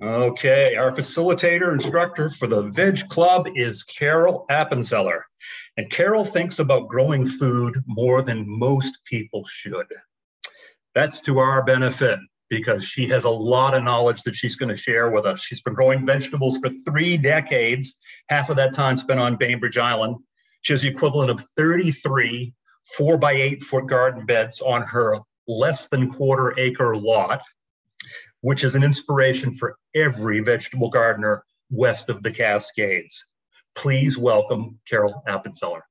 Okay, our facilitator instructor for the Veg Club is Carol Appenzeller. And Carol thinks about growing food more than most people should. That's to our benefit because she has a lot of knowledge that she's going to share with us. She's been growing vegetables for three decades, half of that time spent on Bainbridge Island. She has the equivalent of 33 four by eight foot garden beds on her less than quarter acre lot, which is an inspiration for every vegetable gardener west of the Cascades. Please welcome Carol Appenzeller.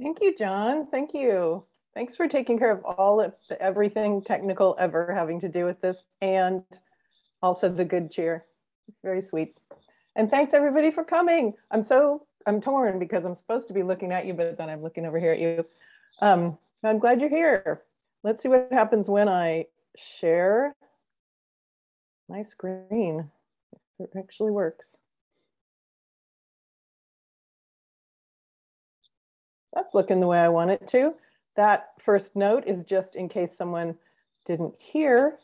Thank you, John. Thank you. Thanks for taking care of all of everything technical ever having to do with this and also the good cheer. It's very sweet. And thanks everybody for coming. I'm so, I'm torn because I'm supposed to be looking at you, but then I'm looking over here at you. Um, I'm glad you're here. Let's see what happens when I share my screen. It actually works. That's looking the way I want it to. That first note is just in case someone didn't hear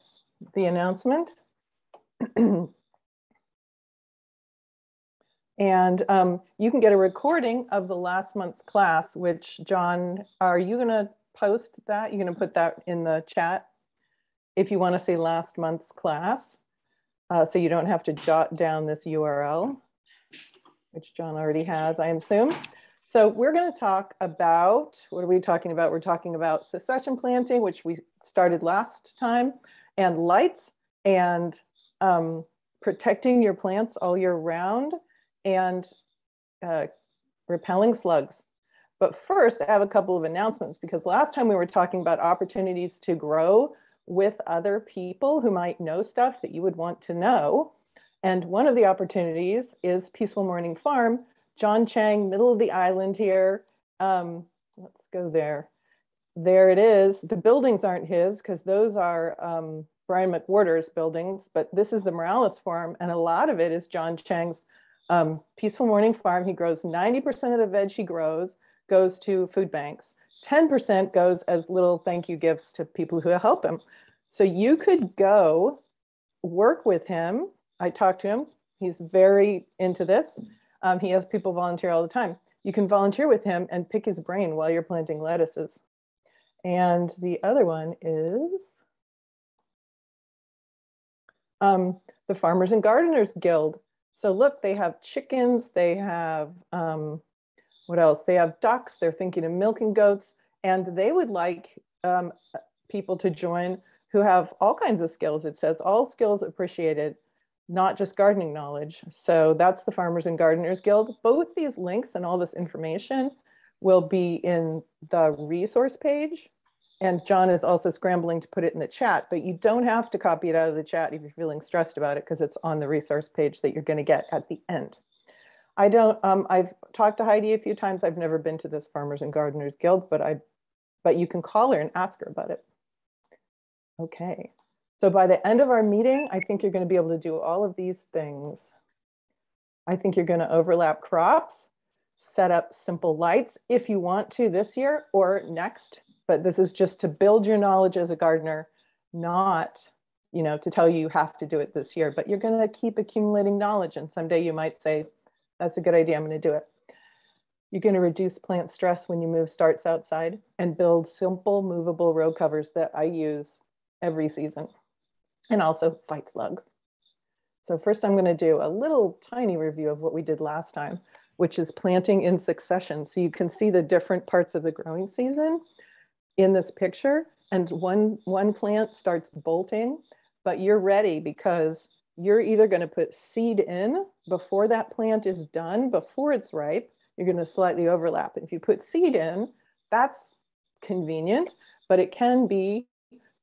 the announcement. and um, you can get a recording of the last month's class, which John, are you gonna post that? You're gonna put that in the chat if you wanna see last month's class, uh, so you don't have to jot down this URL, which John already has, I assume. So we're going to talk about, what are we talking about? We're talking about succession planting, which we started last time, and lights and um, protecting your plants all year round and uh, repelling slugs. But first, I have a couple of announcements because last time we were talking about opportunities to grow with other people who might know stuff that you would want to know. And one of the opportunities is Peaceful Morning Farm, John Chang, middle of the island here. Um, let's go there. There it is. The buildings aren't his because those are um, Brian McWhorter's buildings, but this is the Morales Farm, and a lot of it is John Chang's um, Peaceful Morning Farm. He grows 90% of the veg he grows goes to food banks. 10% goes as little thank you gifts to people who help him. So you could go work with him. I talked to him. He's very into this. Um, he has people volunteer all the time. You can volunteer with him and pick his brain while you're planting lettuces. And the other one is um, the Farmers and Gardeners Guild. So look, they have chickens, they have, um, what else? They have ducks, they're thinking of milking goats, and they would like um, people to join who have all kinds of skills. It says all skills appreciated not just gardening knowledge. So that's the Farmers and Gardeners Guild. Both these links and all this information will be in the resource page. And John is also scrambling to put it in the chat, but you don't have to copy it out of the chat if you're feeling stressed about it because it's on the resource page that you're going to get at the end. I don't, um, I've talked to Heidi a few times. I've never been to this Farmers and Gardeners Guild, but I, but you can call her and ask her about it. Okay. So by the end of our meeting, I think you're going to be able to do all of these things. I think you're going to overlap crops, set up simple lights if you want to this year or next. But this is just to build your knowledge as a gardener, not you know, to tell you you have to do it this year, but you're going to keep accumulating knowledge. And someday you might say, that's a good idea, I'm going to do it. You're going to reduce plant stress when you move starts outside and build simple movable row covers that I use every season and also fight slugs. So first I'm going to do a little tiny review of what we did last time, which is planting in succession. So you can see the different parts of the growing season in this picture. And one, one plant starts bolting, but you're ready because you're either going to put seed in before that plant is done, before it's ripe, you're going to slightly overlap. If you put seed in, that's convenient, but it can be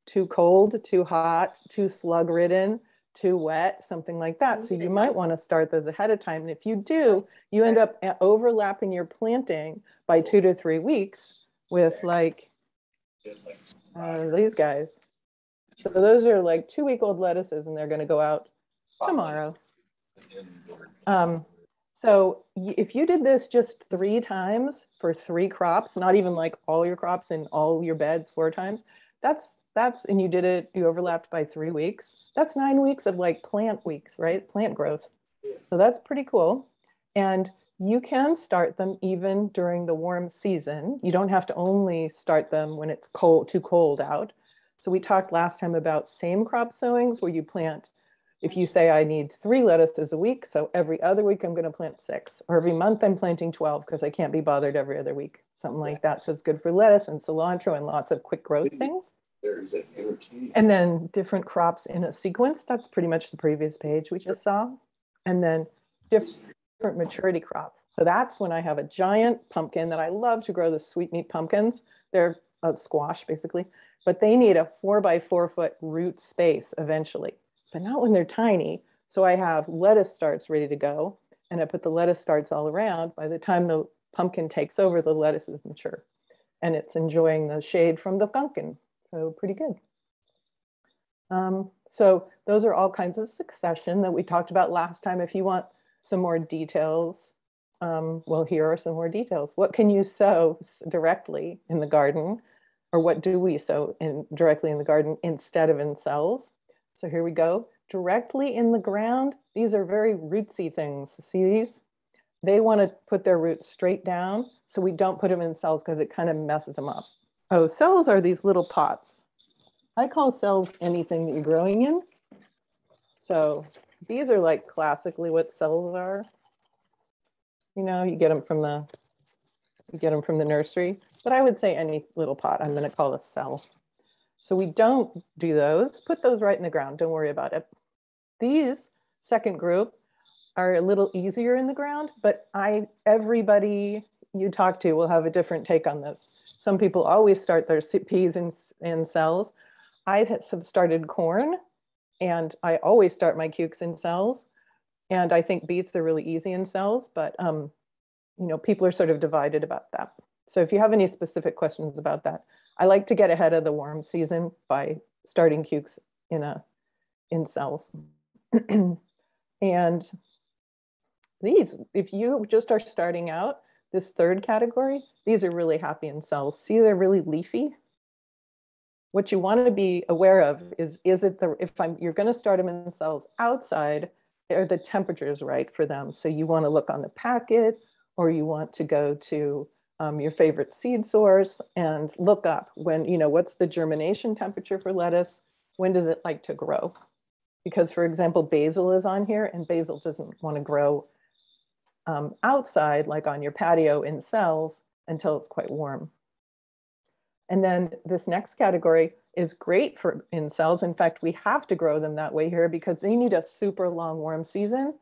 too cold, too hot, too slug ridden, too wet, something like that. So you might want to start those ahead of time. And if you do, you end up overlapping your planting by two to three weeks with like uh, these guys. So those are like two week old lettuces and they're going to go out tomorrow. Um, so if you did this just three times for three crops, not even like all your crops in all your beds four times, that's that's, and you did it, you overlapped by three weeks. That's nine weeks of like plant weeks, right? Plant growth. So that's pretty cool. And you can start them even during the warm season. You don't have to only start them when it's cold, too cold out. So we talked last time about same crop sowings where you plant, if you say I need three lettuces a week, so every other week I'm gonna plant six, or every month I'm planting 12 because I can't be bothered every other week, something like that. So it's good for lettuce and cilantro and lots of quick growth things. There's an entertainment. And then different crops in a sequence, that's pretty much the previous page we just saw. And then different maturity crops. So that's when I have a giant pumpkin that I love to grow the sweetmeat pumpkins. They're a squash basically, but they need a four by four foot root space eventually, but not when they're tiny. So I have lettuce starts ready to go and I put the lettuce starts all around. By the time the pumpkin takes over, the lettuce is mature and it's enjoying the shade from the pumpkin. So pretty good. Um, so those are all kinds of succession that we talked about last time. If you want some more details. Um, well, here are some more details. What can you sow directly in the garden? Or what do we sow in directly in the garden instead of in cells? So here we go. Directly in the ground, these are very rootsy things. See these? They want to put their roots straight down. So we don't put them in cells because it kind of messes them up. Oh, cells are these little pots. I call cells anything that you're growing in. So these are like classically what cells are. You know, you get them from the you get them from the nursery, but I would say any little pot I'm going to call a cell. So we don't do those. Put those right in the ground. Don't worry about it. These second group are a little easier in the ground, but I everybody you talk to will have a different take on this. Some people always start their peas in, in cells. I have started corn and I always start my cukes in cells. And I think beets are really easy in cells, but um, you know, people are sort of divided about that. So if you have any specific questions about that, I like to get ahead of the warm season by starting cukes in a in cells. and these, if you just are starting out, this third category, these are really happy in cells. See, they're really leafy what you want to be aware of is is it the if I'm you're going to start them in cells outside, are the temperatures right for them? So you want to look on the packet, or you want to go to um, your favorite seed source and look up when you know what's the germination temperature for lettuce. When does it like to grow? Because for example, basil is on here, and basil doesn't want to grow um, outside, like on your patio in cells, until it's quite warm. And then this next category is great for in cells. In fact, we have to grow them that way here because they need a super long warm season,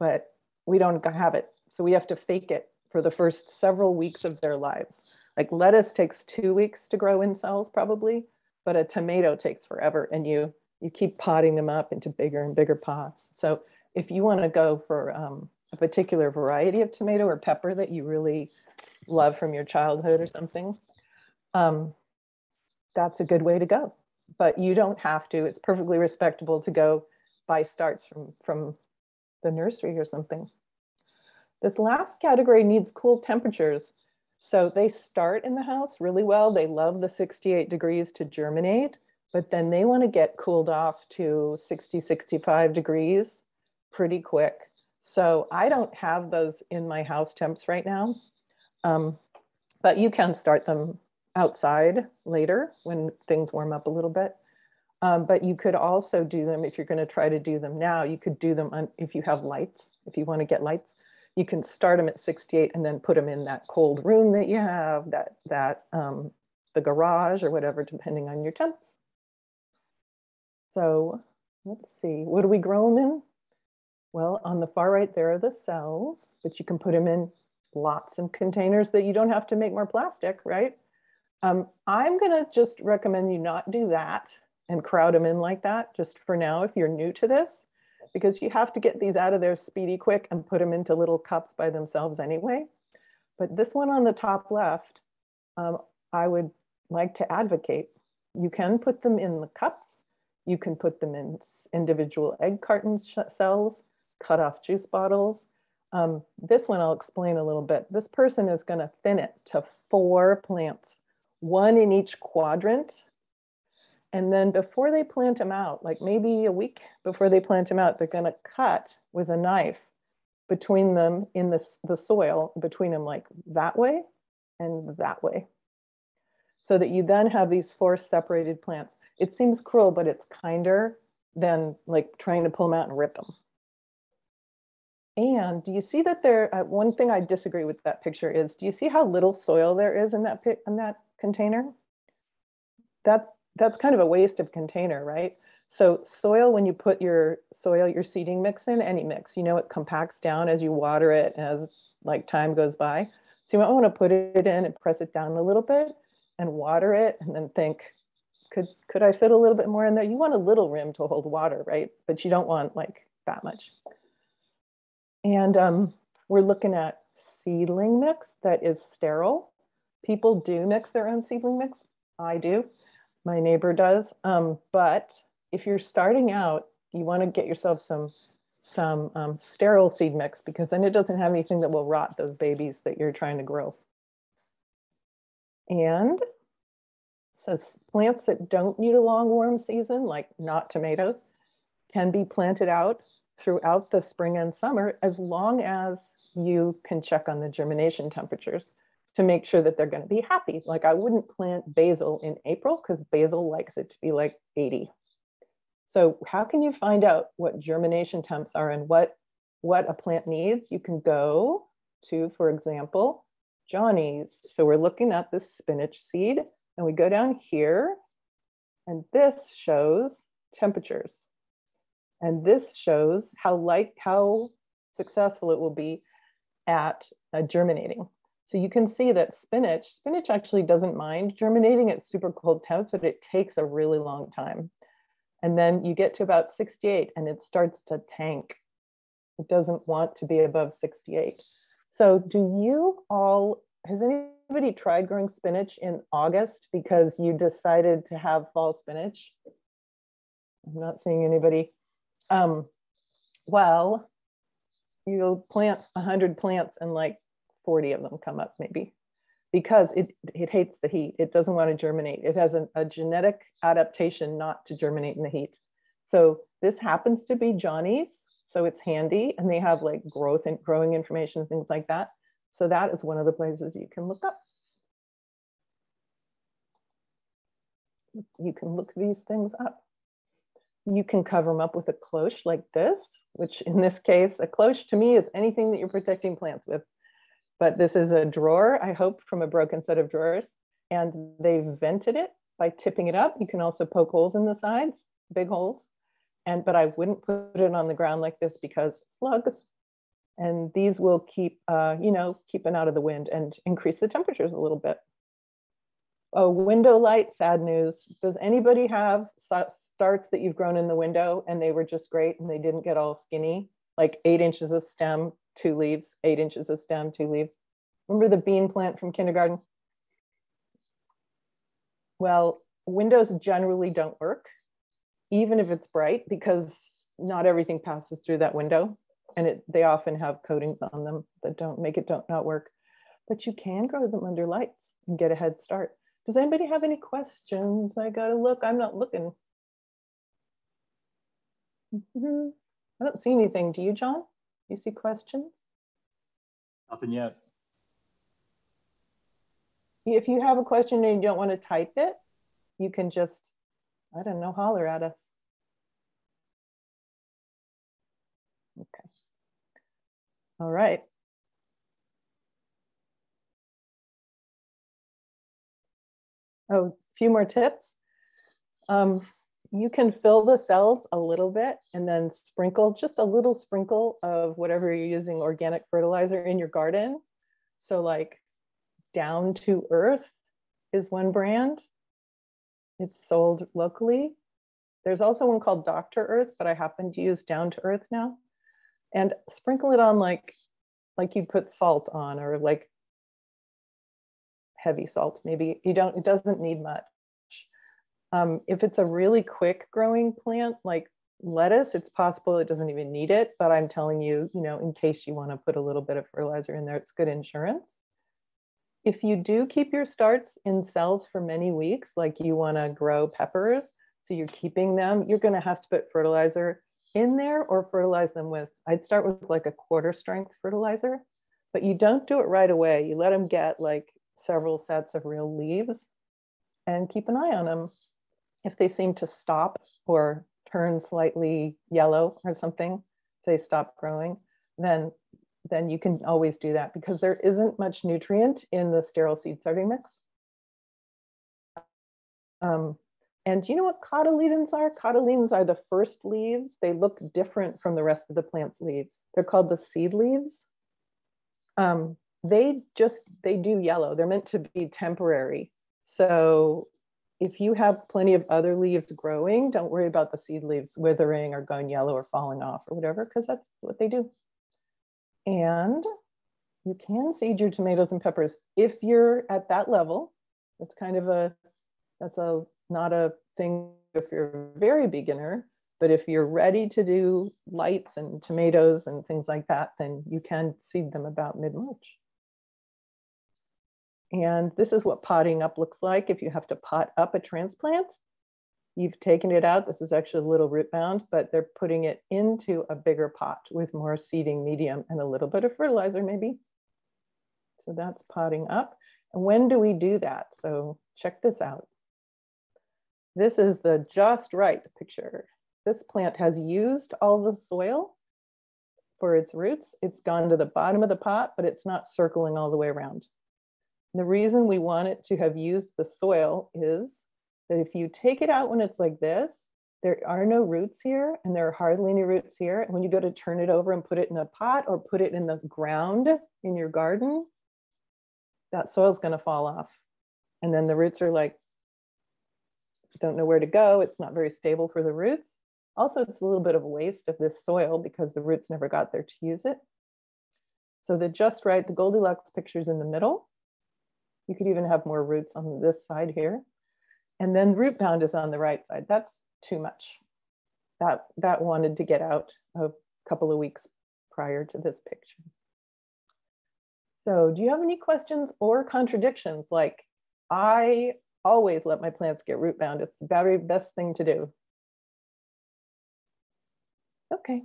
but we don't have it. So we have to fake it for the first several weeks of their lives. Like lettuce takes two weeks to grow in cells probably, but a tomato takes forever and you, you keep potting them up into bigger and bigger pots. So if you wanna go for um, a particular variety of tomato or pepper that you really love from your childhood or something, um, that's a good way to go. But you don't have to. It's perfectly respectable to go buy starts from, from the nursery or something. This last category needs cool temperatures. So they start in the house really well. They love the 68 degrees to germinate, but then they want to get cooled off to 60, 65 degrees pretty quick. So I don't have those in my house temps right now, um, but you can start them outside later when things warm up a little bit. Um, but you could also do them if you're going to try to do them now. You could do them on, if you have lights, if you want to get lights, you can start them at 68 and then put them in that cold room that you have, that that um, the garage or whatever, depending on your temps. So let's see, what do we grow them in? Well, on the far right, there are the cells, but you can put them in lots of containers that you don't have to make more plastic, right? Um, I'm going to just recommend you not do that and crowd them in like that just for now if you're new to this, because you have to get these out of there speedy quick and put them into little cups by themselves anyway. But this one on the top left, um, I would like to advocate. You can put them in the cups. You can put them in individual egg carton cells, cut off juice bottles. Um, this one I'll explain a little bit. This person is going to thin it to four plants one in each quadrant. And then before they plant them out, like maybe a week before they plant them out, they're going to cut with a knife between them in the, the soil, between them like that way and that way. So that you then have these four separated plants. It seems cruel, but it's kinder than like trying to pull them out and rip them. And do you see that there, uh, one thing I disagree with that picture is, do you see how little soil there is in that, in that container? That, that's kind of a waste of container, right? So soil, when you put your soil, your seeding mix in, any mix, you know, it compacts down as you water it as like time goes by. So you might want to put it in and press it down a little bit and water it and then think, could, could I fit a little bit more in there? You want a little rim to hold water, right? But you don't want like that much. And um, we're looking at seedling mix that is sterile. People do mix their own seedling mix. I do. My neighbor does. Um, but if you're starting out, you want to get yourself some some um, sterile seed mix because then it doesn't have anything that will rot those babies that you're trying to grow. And so plants that don't need a long warm season, like not tomatoes, can be planted out throughout the spring and summer as long as you can check on the germination temperatures to make sure that they're going to be happy. Like I wouldn't plant basil in April because basil likes it to be like 80. So how can you find out what germination temps are and what, what a plant needs? You can go to, for example, Johnny's. So we're looking at this spinach seed and we go down here and this shows temperatures. And this shows how like how successful it will be at uh, germinating. So you can see that spinach, spinach actually doesn't mind germinating at super cold temps, but it takes a really long time. And then you get to about 68 and it starts to tank. It doesn't want to be above 68. So do you all, has anybody tried growing spinach in August because you decided to have fall spinach? I'm not seeing anybody. Um, well, you'll plant 100 plants and like 40 of them come up maybe because it, it hates the heat. It doesn't want to germinate. It has an, a genetic adaptation not to germinate in the heat. So this happens to be Johnny's. So it's handy and they have like growth and growing information, things like that. So that is one of the places you can look up. You can look these things up. You can cover them up with a cloche like this, which in this case, a cloche to me is anything that you're protecting plants with. But this is a drawer, I hope, from a broken set of drawers. And they vented it by tipping it up. You can also poke holes in the sides, big holes. And but I wouldn't put it on the ground like this because slugs. And these will keep, uh, you know, keeping out of the wind and increase the temperatures a little bit. Oh, window light, sad news. Does anybody have starts that you've grown in the window and they were just great and they didn't get all skinny? Like eight inches of stem, two leaves, eight inches of stem, two leaves. Remember the bean plant from kindergarten? Well, windows generally don't work, even if it's bright, because not everything passes through that window. And it, they often have coatings on them that don't make it don't not work. But you can grow them under lights and get a head start. Does anybody have any questions? I gotta look. I'm not looking. Mm -hmm. I don't see anything. Do you, John? You see questions? Nothing yet. If you have a question and you don't want to type it, you can just, I don't know, holler at us. Okay. All right. Oh, a few more tips. Um, you can fill the cells a little bit and then sprinkle just a little sprinkle of whatever you're using organic fertilizer in your garden. So like down to earth is one brand. It's sold locally. There's also one called Dr. Earth, but I happen to use down to earth now. And sprinkle it on like like you put salt on or like heavy salt maybe you don't it doesn't need much um, if it's a really quick growing plant like lettuce it's possible it doesn't even need it but i'm telling you you know in case you want to put a little bit of fertilizer in there it's good insurance if you do keep your starts in cells for many weeks, like you want to grow peppers, so you're keeping them, you're going to have to put fertilizer in there or fertilize them with, I'd start with like a quarter strength fertilizer, but you don't do it right away. You let them get like several sets of real leaves and keep an eye on them. If they seem to stop or turn slightly yellow or something, they stop growing, then then you can always do that because there isn't much nutrient in the sterile seed starting mix. Um, and you know what cotyledons are? Cotyledons are the first leaves. They look different from the rest of the plant's leaves. They're called the seed leaves. Um, they just, they do yellow. They're meant to be temporary. So if you have plenty of other leaves growing, don't worry about the seed leaves withering or going yellow or falling off or whatever, because that's what they do. And you can seed your tomatoes and peppers if you're at that level. It's kind of a, that's a not a thing if you're a very beginner, but if you're ready to do lights and tomatoes and things like that, then you can seed them about mid-March. And this is what potting up looks like if you have to pot up a transplant. You've taken it out. This is actually a little root bound, but they're putting it into a bigger pot with more seeding medium and a little bit of fertilizer maybe. So that's potting up. And when do we do that? So check this out. This is the just right picture. This plant has used all the soil for its roots. It's gone to the bottom of the pot, but it's not circling all the way around. The reason we want it to have used the soil is that if you take it out when it's like this, there are no roots here and there are hardly any roots here. And when you go to turn it over and put it in a pot or put it in the ground in your garden, that soil's going to fall off. And then the roots are like, don't know where to go. It's not very stable for the roots. Also, it's a little bit of waste of this soil because the roots never got there to use it. So the just right, the Goldilocks picture's in the middle. You could even have more roots on this side here. And then root bound is on the right side. That's too much. That, that wanted to get out a couple of weeks prior to this picture. So do you have any questions or contradictions? Like I always let my plants get root bound. It's the very best thing to do. Okay.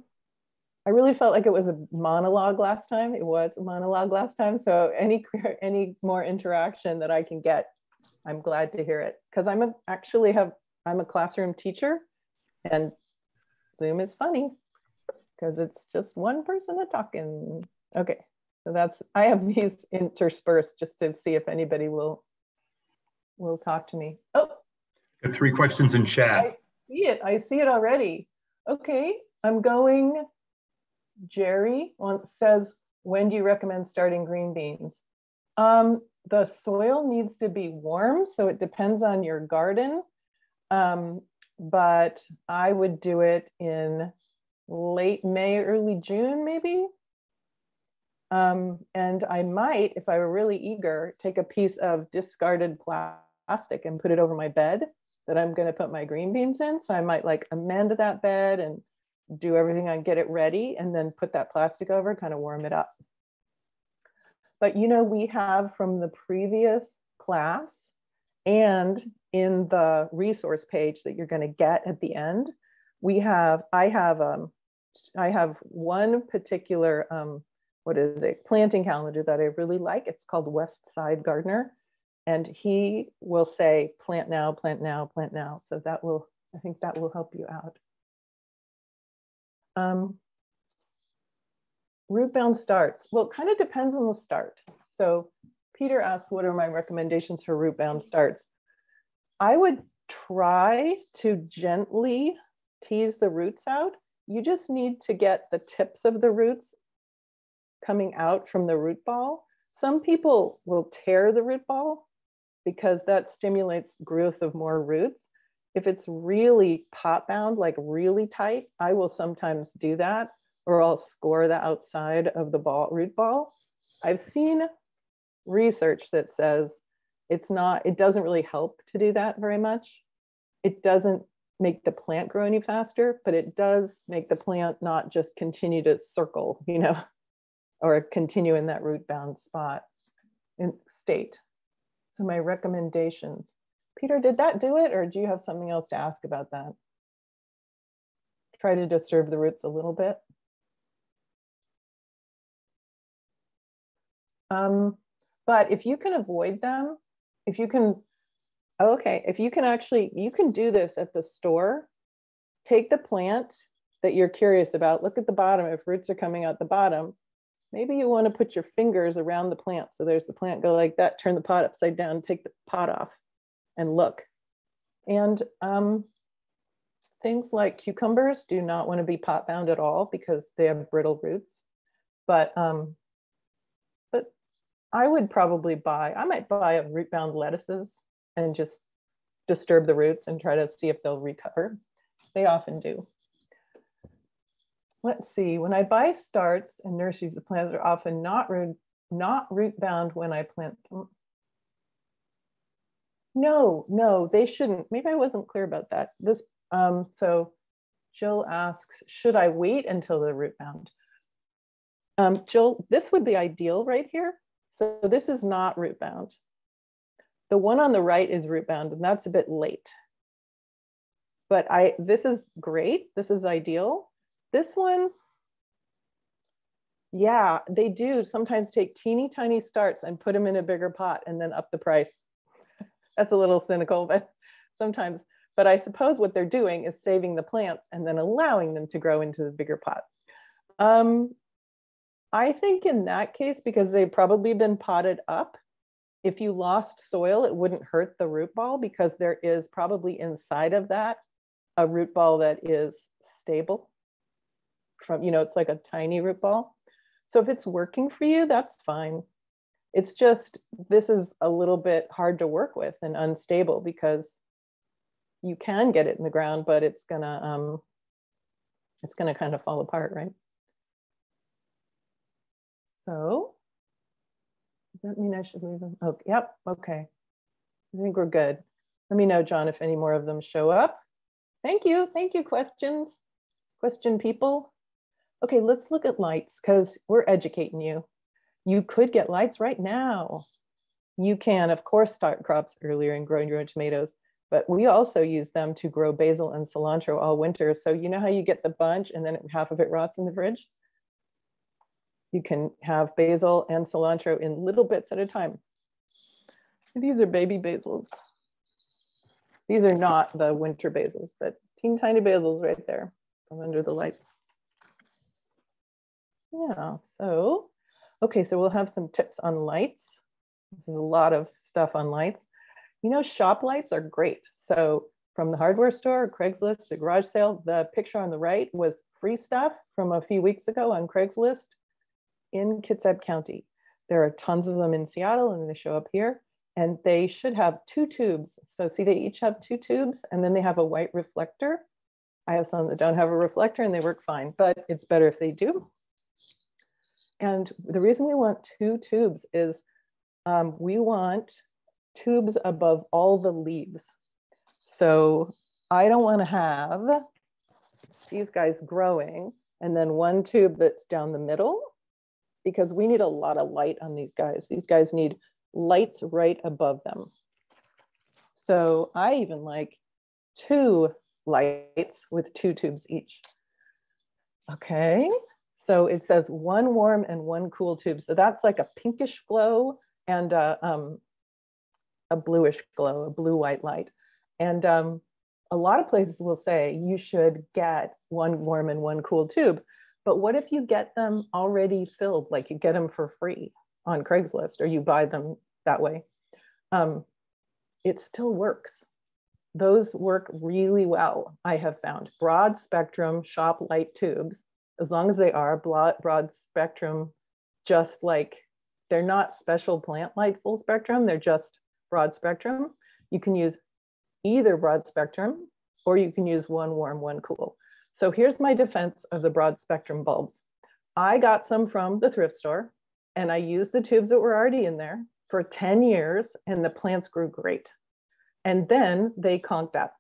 I really felt like it was a monologue last time. It was a monologue last time. So any any more interaction that I can get, I'm glad to hear it because I'm a, actually have I'm a classroom teacher, and Zoom is funny because it's just one person a talking. Okay, so that's I have these interspersed just to see if anybody will will talk to me. Oh, Got three questions in chat. I see it. I see it already. Okay, I'm going Jerry says, when do you recommend starting green beans? Um, the soil needs to be warm, so it depends on your garden. Um, but I would do it in late May, early June, maybe. Um, and I might, if I were really eager, take a piece of discarded plastic and put it over my bed that I'm going to put my green beans in. So I might like amend that bed and do everything and get it ready and then put that plastic over, kind of warm it up. But you know, we have from the previous class and in the resource page that you're going to get at the end, we have, I have, um, I have one particular, um, what is it, planting calendar that I really like. It's called West Side Gardener. And he will say, plant now, plant now, plant now. So that will, I think that will help you out. Um, root bound starts. Well, it kind of depends on the start. So Peter asks, what are my recommendations for root bound starts? I would try to gently tease the roots out. You just need to get the tips of the roots coming out from the root ball. Some people will tear the root ball because that stimulates growth of more roots. If it's really pot bound, like really tight, I will sometimes do that or I'll score the outside of the ball root ball. I've seen research that says it's not, it doesn't really help to do that very much. It doesn't make the plant grow any faster, but it does make the plant not just continue to circle, you know, or continue in that root bound spot. in state. So my recommendations. Peter, did that do it or do you have something else to ask about that? Try to disturb the roots a little bit. Um, but if you can avoid them, if you can, okay, if you can actually, you can do this at the store, take the plant that you're curious about, look at the bottom, if roots are coming out the bottom, maybe you wanna put your fingers around the plant. So there's the plant, go like that, turn the pot upside down, take the pot off and look. And um, things like cucumbers do not wanna be pot bound at all because they have brittle roots. But um, I would probably buy, I might buy a root bound lettuces and just disturb the roots and try to see if they'll recover. They often do. Let's see, when I buy starts and nurseries, the plants are often not root, not root bound when I plant them. No, no, they shouldn't. Maybe I wasn't clear about that. This, um, so Jill asks, should I wait until they're root bound? Um, Jill, this would be ideal right here so this is not root bound. The one on the right is root bound and that's a bit late. But I this is great. This is ideal. This one, yeah, they do sometimes take teeny tiny starts and put them in a bigger pot and then up the price. That's a little cynical, but sometimes, but I suppose what they're doing is saving the plants and then allowing them to grow into the bigger pot. Um, I think in that case, because they've probably been potted up, if you lost soil, it wouldn't hurt the root ball because there is probably inside of that a root ball that is stable from, you know, it's like a tiny root ball. So if it's working for you, that's fine. It's just, this is a little bit hard to work with and unstable because you can get it in the ground, but it's gonna, um, it's gonna kind of fall apart, right? So does that mean I should leave them? Oh, yep, okay. I think we're good. Let me know, John, if any more of them show up. Thank you, thank you, questions, question people. Okay, let's look at lights because we're educating you. You could get lights right now. You can, of course, start crops earlier and growing your own tomatoes, but we also use them to grow basil and cilantro all winter. So you know how you get the bunch and then half of it rots in the fridge? You can have basil and cilantro in little bits at a time. These are baby basils. These are not the winter basils, but teeny tiny basils right there from under the lights. Yeah, so, okay, so we'll have some tips on lights. This is a lot of stuff on lights. You know, shop lights are great. So from the hardware store, Craigslist, a garage sale, the picture on the right was free stuff from a few weeks ago on Craigslist in Kitsap County. There are tons of them in Seattle and they show up here and they should have two tubes. So see, they each have two tubes and then they have a white reflector. I have some that don't have a reflector and they work fine, but it's better if they do. And the reason we want two tubes is um, we want tubes above all the leaves. So I don't want to have these guys growing and then one tube that's down the middle because we need a lot of light on these guys. These guys need lights right above them. So I even like two lights with two tubes each. Okay, so it says one warm and one cool tube. So that's like a pinkish glow and a, um, a bluish glow, a blue-white light. And um, a lot of places will say you should get one warm and one cool tube. But what if you get them already filled, like you get them for free on Craigslist or you buy them that way? Um, it still works. Those work really well, I have found. Broad spectrum shop light tubes, as long as they are broad, broad spectrum, just like they're not special plant light full spectrum, they're just broad spectrum. You can use either broad spectrum or you can use one warm, one cool. So here's my defense of the broad spectrum bulbs. I got some from the thrift store and I used the tubes that were already in there for 10 years and the plants grew great. And then they conked up.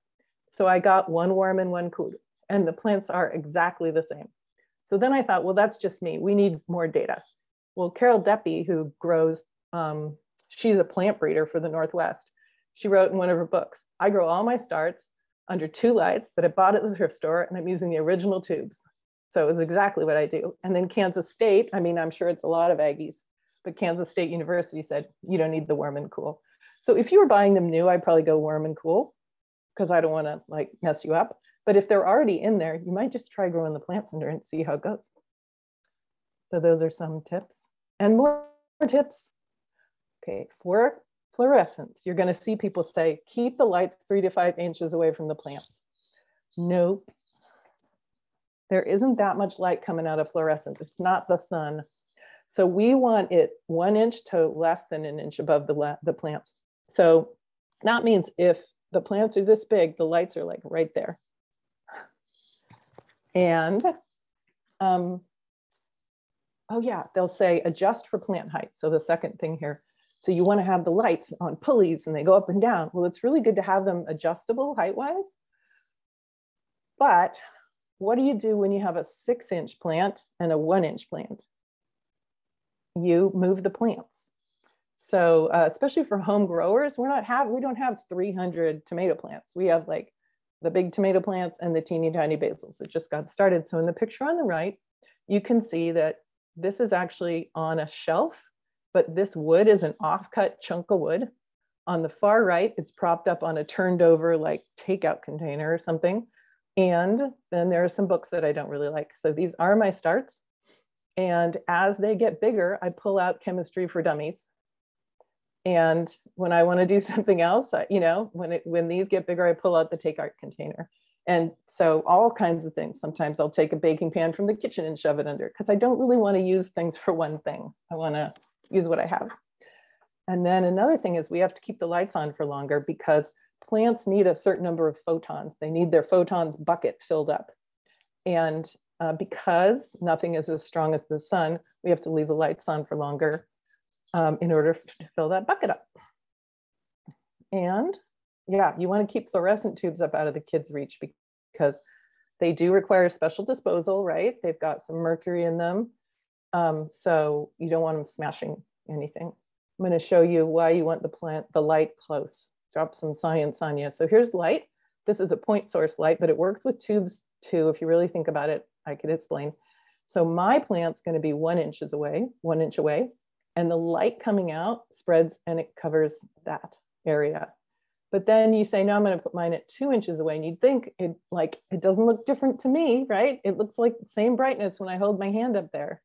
So I got one warm and one cool and the plants are exactly the same. So then I thought, well, that's just me. We need more data. Well, Carol Deppe, who grows um, she's a plant breeder for the Northwest. She wrote in one of her books, I grow all my starts under two lights that I bought at the thrift store and I'm using the original tubes. So it's exactly what I do. And then Kansas State, I mean, I'm sure it's a lot of Aggies, but Kansas State University said, you don't need the warm and cool. So if you were buying them new, I'd probably go warm and cool because I don't want to like mess you up. But if they're already in there, you might just try growing the plants under and see how it goes. So those are some tips and more tips. Okay, for fluorescence, you're going to see people say, keep the lights three to five inches away from the plant. Nope. There isn't that much light coming out of fluorescence. It's not the sun. So we want it one inch to less than an inch above the, the plants. So that means if the plants are this big, the lights are like right there. And, um, oh yeah, they'll say adjust for plant height. So the second thing here, so you want to have the lights on pulleys and they go up and down. Well, it's really good to have them adjustable height-wise. But what do you do when you have a six inch plant and a one inch plant? You move the plants. So uh, especially for home growers, we're not have we don't have 300 tomato plants. We have like the big tomato plants and the teeny tiny basils that just got started. So in the picture on the right, you can see that this is actually on a shelf but this wood is an offcut chunk of wood. On the far right, it's propped up on a turned over like takeout container or something. And then there are some books that I don't really like. So these are my starts. And as they get bigger, I pull out chemistry for dummies. And when I want to do something else, I, you know, when it when these get bigger, I pull out the take takeout container. And so all kinds of things. Sometimes I'll take a baking pan from the kitchen and shove it under because I don't really want to use things for one thing. I want to use what I have. And then another thing is we have to keep the lights on for longer because plants need a certain number of photons. They need their photons bucket filled up. And uh, because nothing is as strong as the sun, we have to leave the lights on for longer um, in order to fill that bucket up. And yeah, you want to keep fluorescent tubes up out of the kids' reach because they do require special disposal, right? They've got some mercury in them. Um, so you don't want them smashing anything. I'm going to show you why you want the plant, the light close. Drop some science on you. So here's light. This is a point source light, but it works with tubes too. If you really think about it, I could explain. So my plant's going to be one inches away, one inch away, and the light coming out spreads and it covers that area. But then you say, no, I'm going to put mine at two inches away. And you'd think it like, it doesn't look different to me, right? It looks like the same brightness when I hold my hand up there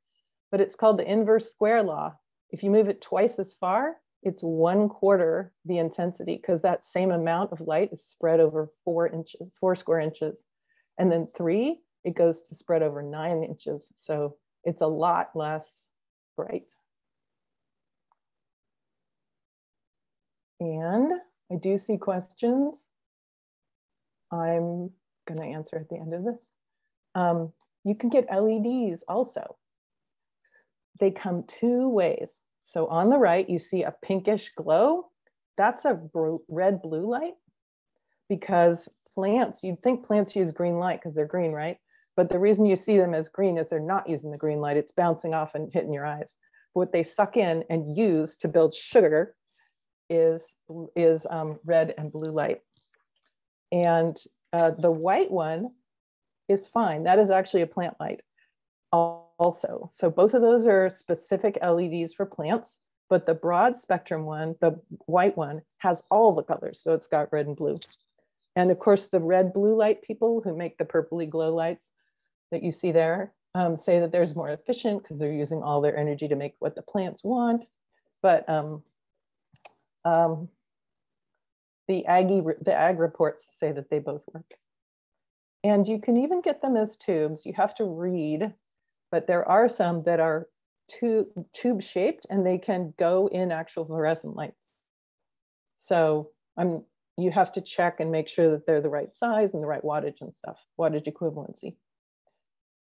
but it's called the inverse square law. If you move it twice as far, it's one quarter the intensity because that same amount of light is spread over four inches, four square inches. And then three, it goes to spread over nine inches. So it's a lot less bright. And I do see questions. I'm gonna answer at the end of this. Um, you can get LEDs also they come two ways. So on the right, you see a pinkish glow. That's a red blue light because plants, you'd think plants use green light because they're green, right? But the reason you see them as green is they're not using the green light. It's bouncing off and hitting your eyes. What they suck in and use to build sugar is, is um, red and blue light. And uh, the white one is fine. That is actually a plant light also. So both of those are specific LEDs for plants, but the broad spectrum one, the white one, has all the colors. So it's got red and blue. And of course, the red blue light people who make the purpley glow lights that you see there um, say that there's more efficient because they're using all their energy to make what the plants want. But um, um, the Aggie, the ag reports say that they both work. And you can even get them as tubes. You have to read but there are some that are tube, tube shaped and they can go in actual fluorescent lights. So I'm, you have to check and make sure that they're the right size and the right wattage and stuff, wattage equivalency.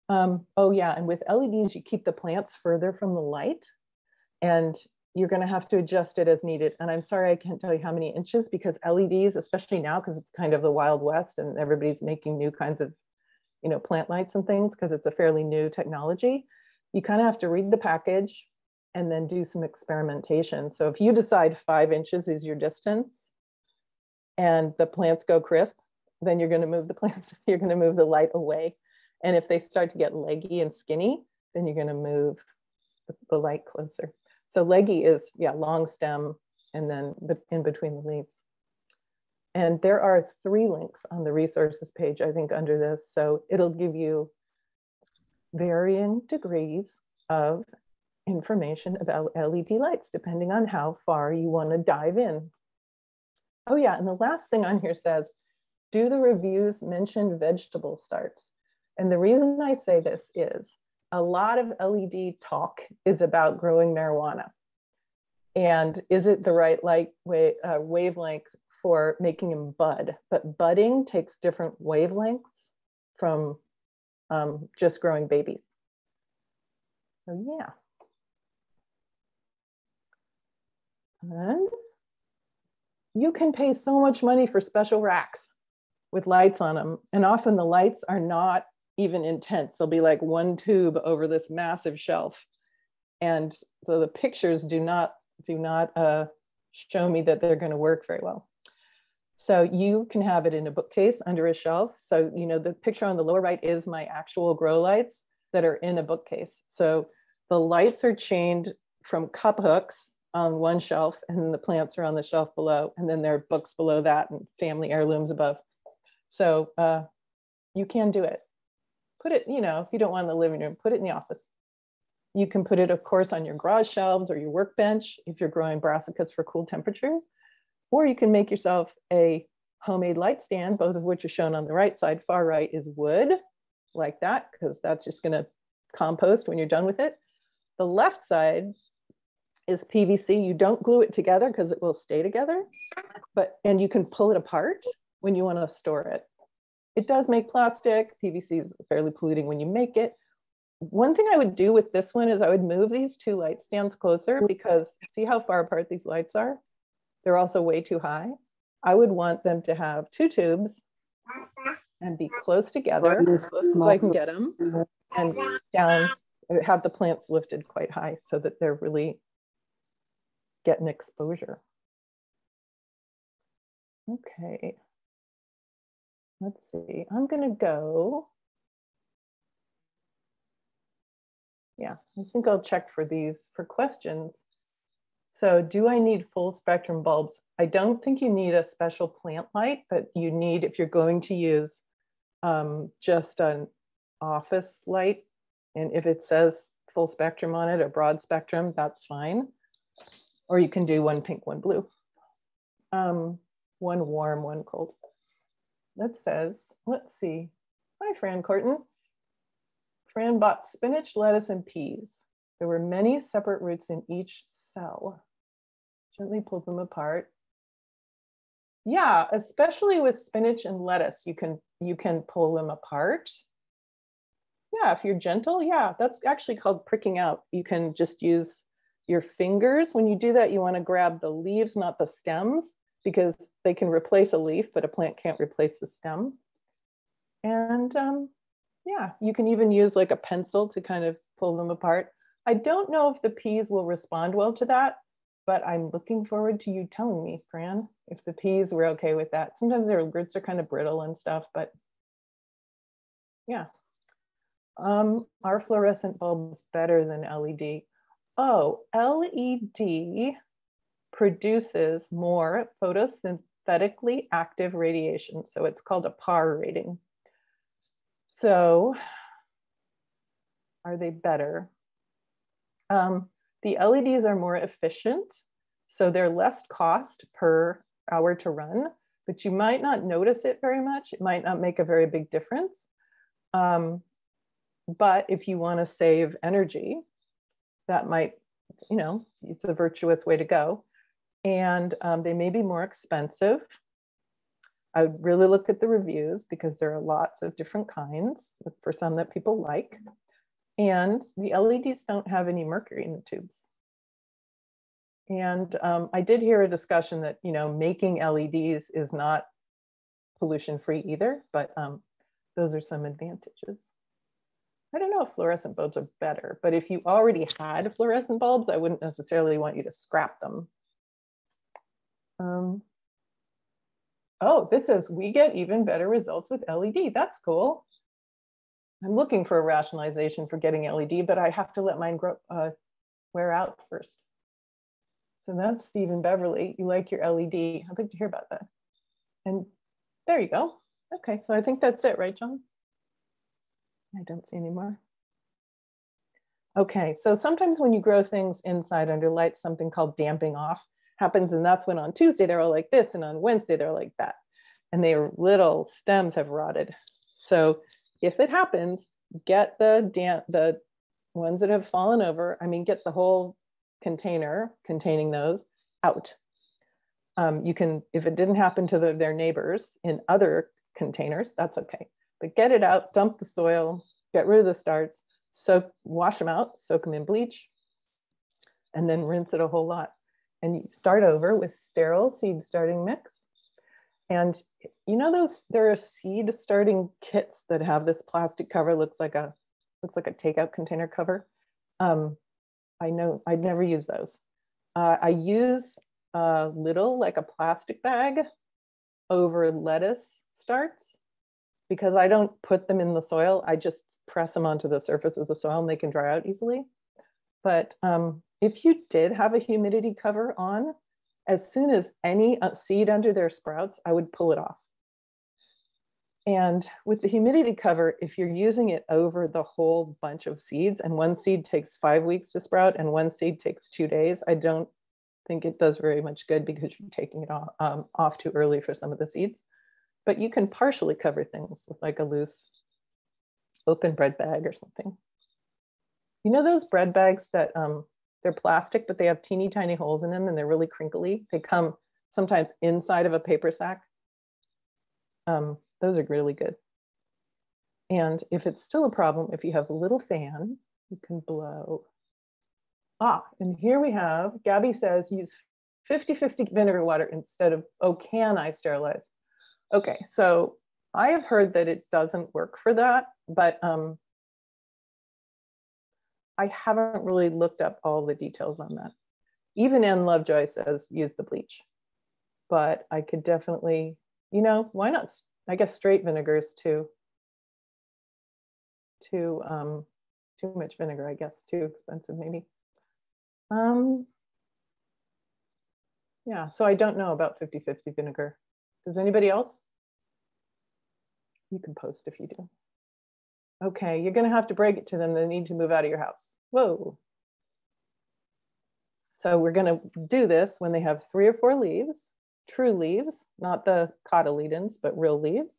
Um, oh yeah, and with LEDs, you keep the plants further from the light and you're gonna have to adjust it as needed. And I'm sorry, I can't tell you how many inches because LEDs, especially now, because it's kind of the Wild West and everybody's making new kinds of you know, plant lights and things because it's a fairly new technology. You kind of have to read the package and then do some experimentation. So if you decide five inches is your distance and the plants go crisp, then you're gonna move the plants, you're gonna move the light away. And if they start to get leggy and skinny, then you're gonna move the, the light closer. So leggy is, yeah, long stem and then in between the leaves. And there are three links on the resources page, I think, under this. So it'll give you varying degrees of information about LED lights, depending on how far you want to dive in. Oh yeah, and the last thing on here says, do the reviews mention vegetable starts? And the reason I say this is a lot of LED talk is about growing marijuana. And is it the right light wave, uh, wavelength for making them bud? But budding takes different wavelengths from um, just growing babies. So yeah. And you can pay so much money for special racks with lights on them. And often the lights are not even intense. They'll be like one tube over this massive shelf. And so the pictures do not, do not uh, show me that they're gonna work very well. So you can have it in a bookcase under a shelf. So, you know, the picture on the lower right is my actual grow lights that are in a bookcase. So the lights are chained from cup hooks on one shelf and the plants are on the shelf below. And then there are books below that and family heirlooms above. So uh, you can do it. Put it, you know, if you don't want in the living room, put it in the office. You can put it, of course, on your garage shelves or your workbench if you're growing brassicas for cool temperatures. Or you can make yourself a homemade light stand, both of which are shown on the right side. Far right is wood, like that, because that's just gonna compost when you're done with it. The left side is PVC. You don't glue it together because it will stay together, but and you can pull it apart when you want to store it. It does make plastic. PVC is fairly polluting when you make it. One thing I would do with this one is I would move these two light stands closer because see how far apart these lights are? They're also way too high. I would want them to have two tubes and be close together so I can get them and down, have the plants lifted quite high so that they're really getting exposure. Okay, let's see, I'm gonna go. Yeah, I think I'll check for these for questions. So do I need full spectrum bulbs? I don't think you need a special plant light, but you need, if you're going to use um, just an office light, and if it says full spectrum on it or broad spectrum, that's fine. Or you can do one pink, one blue. Um, one warm, one cold. That says, let's see. Hi, Fran Corton. Fran bought spinach, lettuce, and peas. There were many separate roots in each cell. Gently pull them apart. Yeah, especially with spinach and lettuce, you can you can pull them apart. Yeah, if you're gentle, yeah, that's actually called pricking out. You can just use your fingers. When you do that, you want to grab the leaves, not the stems, because they can replace a leaf, but a plant can't replace the stem. And um, yeah, you can even use like a pencil to kind of pull them apart. I don't know if the peas will respond well to that, but I'm looking forward to you telling me, Fran, if the peas were okay with that. Sometimes their roots are kind of brittle and stuff, but yeah. Um, are fluorescent bulbs better than LED? Oh, LED produces more photosynthetically active radiation. So it's called a PAR rating. So are they better? Um, the LEDs are more efficient, so they're less cost per hour to run, but you might not notice it very much. It might not make a very big difference. Um, but if you want to save energy, that might, you know, it's a virtuous way to go. And um, they may be more expensive. I would really look at the reviews because there are lots of different kinds for some that people like. And the LEDs don't have any mercury in the tubes. And um, I did hear a discussion that, you know, making LEDs is not pollution free either, but um, those are some advantages. I don't know if fluorescent bulbs are better, but if you already had fluorescent bulbs, I wouldn't necessarily want you to scrap them. Um, oh, this says we get even better results with LED. That's cool. I'm looking for a rationalization for getting LED, but I have to let mine grow, uh, wear out first. So that's Steve and Beverly. You like your LED. I'd like to hear about that. And there you go. Okay, so I think that's it, right, John? I don't see any more. Okay, so sometimes when you grow things inside under light, something called damping off happens. And that's when on Tuesday they're all like this, and on Wednesday they're like that. And their little stems have rotted. So if it happens, get the damp, the ones that have fallen over, I mean, get the whole container containing those out. Um, you can, if it didn't happen to the, their neighbors in other containers, that's okay. But get it out, dump the soil, get rid of the starts, soak, wash them out, soak them in bleach, and then rinse it a whole lot. And you start over with sterile seed starting mix. And you know those there are seed starting kits that have this plastic cover looks like a looks like a takeout container cover. Um, I know I'd never use those. Uh, I use a little like a plastic bag over lettuce starts because I don't put them in the soil. I just press them onto the surface of the soil and they can dry out easily. But um, if you did have a humidity cover on, as soon as any uh, seed under their sprouts, I would pull it off. And with the humidity cover, if you're using it over the whole bunch of seeds and one seed takes five weeks to sprout and one seed takes two days, I don't think it does very much good because you're taking it off, um, off too early for some of the seeds. But you can partially cover things with like a loose open bread bag or something. You know those bread bags that um, they're plastic, but they have teeny tiny holes in them and they're really crinkly. They come sometimes inside of a paper sack. Um, those are really good. And if it's still a problem, if you have a little fan, you can blow. Ah, and here we have, Gabby says use 50-50 vinegar water instead of, oh, can I sterilize? Okay, so I have heard that it doesn't work for that, but um, I haven't really looked up all the details on that. Even Ann Lovejoy says use the bleach, but I could definitely, you know, why not? I guess straight vinegars too. Too um, too much vinegar, I guess, too expensive maybe. Um, yeah, so I don't know about 50-50 vinegar. Does anybody else? You can post if you do. Okay, you're gonna have to break it to them. They need to move out of your house. Whoa. So we're gonna do this when they have three or four leaves, true leaves, not the cotyledons, but real leaves.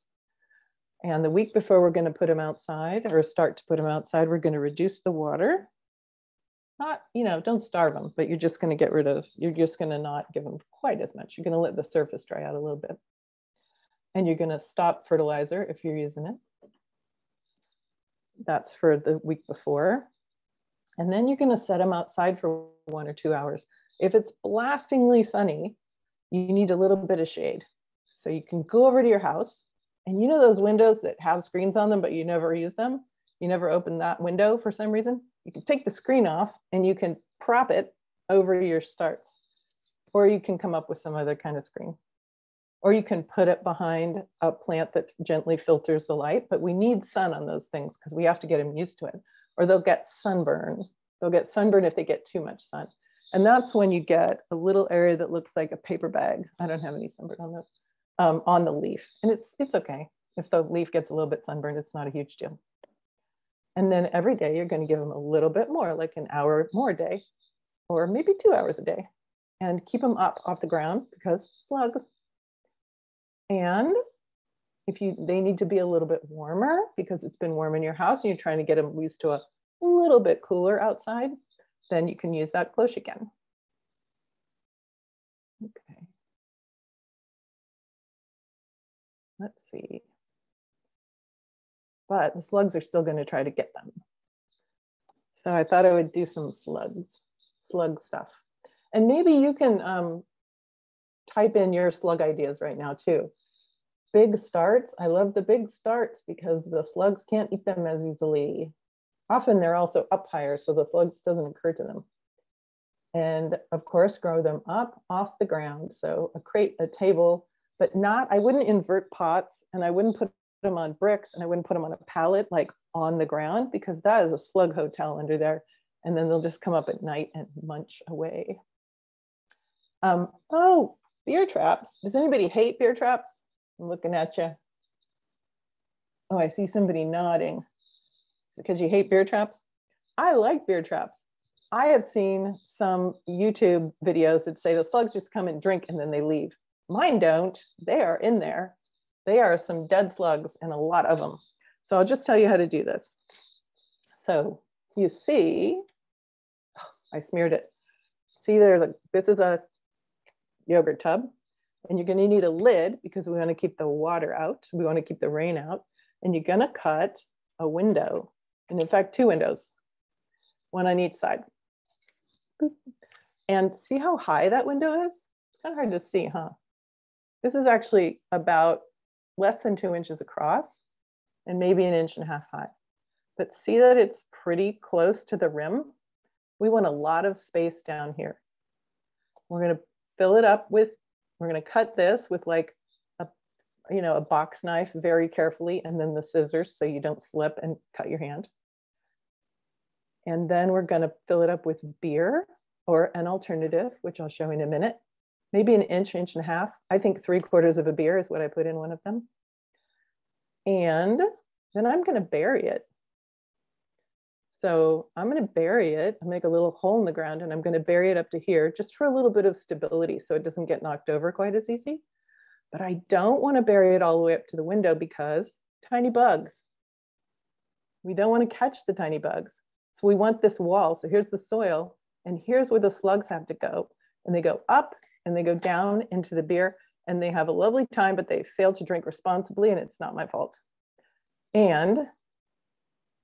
And the week before we're gonna put them outside or start to put them outside, we're gonna reduce the water. Not, you know, don't starve them, but you're just gonna get rid of, you're just gonna not give them quite as much. You're gonna let the surface dry out a little bit. And you're gonna stop fertilizer if you're using it that's for the week before. And then you're gonna set them outside for one or two hours. If it's blastingly sunny, you need a little bit of shade. So you can go over to your house and you know those windows that have screens on them, but you never use them? You never open that window for some reason? You can take the screen off and you can prop it over your starts. Or you can come up with some other kind of screen or you can put it behind a plant that gently filters the light, but we need sun on those things because we have to get them used to it, or they'll get sunburn. They'll get sunburn if they get too much sun. And that's when you get a little area that looks like a paper bag. I don't have any sunburn on this, um, on the leaf. And it's, it's okay. If the leaf gets a little bit sunburned, it's not a huge deal. And then every day you're gonna give them a little bit more, like an hour more a day, or maybe two hours a day. And keep them up off the ground because slugs and if you they need to be a little bit warmer because it's been warm in your house and you're trying to get them used to a little bit cooler outside, then you can use that cloche again. Okay. Let's see. But the slugs are still going to try to get them. So I thought I would do some slugs, slug stuff. And maybe you can um, type in your slug ideas right now too. Big starts, I love the big starts because the slugs can't eat them as easily. Often they're also up higher, so the slugs doesn't occur to them. And of course, grow them up off the ground. So a crate, a table, but not, I wouldn't invert pots and I wouldn't put them on bricks and I wouldn't put them on a pallet like on the ground because that is a slug hotel under there. And then they'll just come up at night and munch away. Um, oh, beer traps. Does anybody hate beer traps? I'm looking at you. Oh, I see somebody nodding. Because you hate beer traps? I like beer traps. I have seen some YouTube videos that say the slugs just come and drink and then they leave. Mine don't. They are in there. They are some dead slugs and a lot of them. So I'll just tell you how to do this. So you see, I smeared it. See, there's a, this is a yogurt tub and you're gonna need a lid because we wanna keep the water out. We wanna keep the rain out. And you're gonna cut a window. And in fact, two windows, one on each side. And see how high that window is? It's kind of hard to see, huh? This is actually about less than two inches across and maybe an inch and a half high. But see that it's pretty close to the rim? We want a lot of space down here. We're gonna fill it up with, we're gonna cut this with like a, you know, a box knife very carefully and then the scissors so you don't slip and cut your hand. And then we're gonna fill it up with beer or an alternative, which I'll show in a minute, maybe an inch, inch and a half. I think three quarters of a beer is what I put in one of them. And then I'm gonna bury it. So I'm gonna bury it, I make a little hole in the ground and I'm gonna bury it up to here just for a little bit of stability so it doesn't get knocked over quite as easy. But I don't wanna bury it all the way up to the window because tiny bugs. We don't wanna catch the tiny bugs. So we want this wall. So here's the soil and here's where the slugs have to go. And they go up and they go down into the beer and they have a lovely time, but they fail to drink responsibly and it's not my fault. And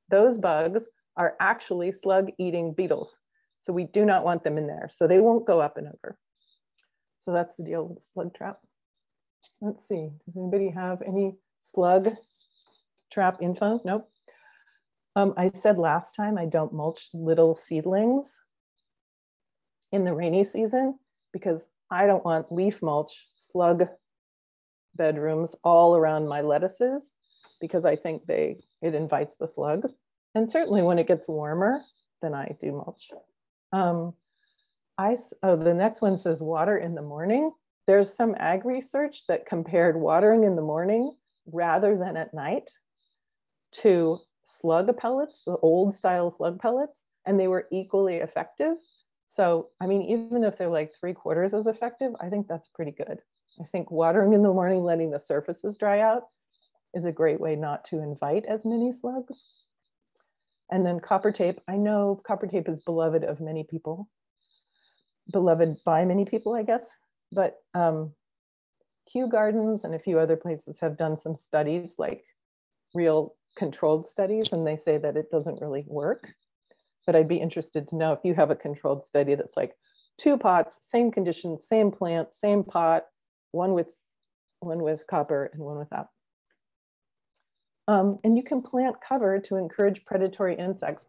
those bugs are actually slug eating beetles. So we do not want them in there. So they won't go up and over. So that's the deal with the slug trap. Let's see, does anybody have any slug trap info? Nope. Um, I said last time I don't mulch little seedlings in the rainy season because I don't want leaf mulch slug bedrooms all around my lettuces because I think they it invites the slugs. And certainly when it gets warmer, then I do mulch. Um, I, oh, the next one says water in the morning. There's some ag research that compared watering in the morning rather than at night to slug pellets, the old style slug pellets, and they were equally effective. So, I mean, even if they're like three quarters as effective, I think that's pretty good. I think watering in the morning, letting the surfaces dry out is a great way not to invite as many slugs. And then copper tape. I know copper tape is beloved of many people, beloved by many people, I guess. But um, Kew Gardens and a few other places have done some studies, like real controlled studies, and they say that it doesn't really work but I'd be interested to know if you have a controlled study that's like two pots, same conditions, same plant, same pot, one with one with copper and one without. Um, and you can plant cover to encourage predatory insects.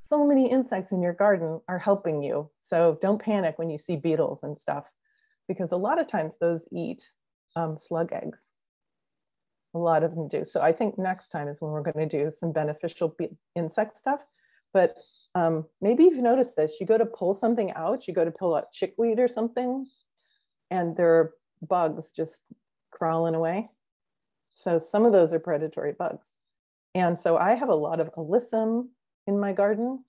So many insects in your garden are helping you. So don't panic when you see beetles and stuff, because a lot of times those eat um, slug eggs. A lot of them do. So I think next time is when we're going to do some beneficial insect stuff. But um, maybe you've noticed this. You go to pull something out, you go to pull out chickweed or something, and there are bugs just crawling away. So some of those are predatory bugs. And so I have a lot of alyssum in my garden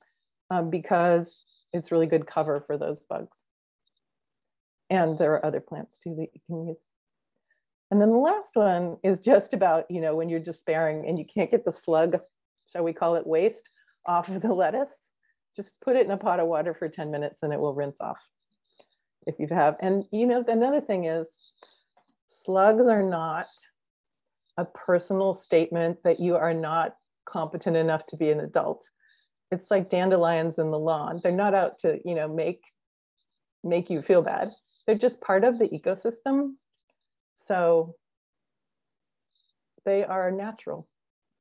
um, because it's really good cover for those bugs. And there are other plants too that you can use. And then the last one is just about, you know, when you're despairing and you can't get the slug, shall we call it waste, off of the lettuce just put it in a pot of water for 10 minutes and it will rinse off if you have. And you know, another thing is slugs are not a personal statement that you are not competent enough to be an adult. It's like dandelions in the lawn. They're not out to, you know, make make you feel bad. They're just part of the ecosystem. So they are natural.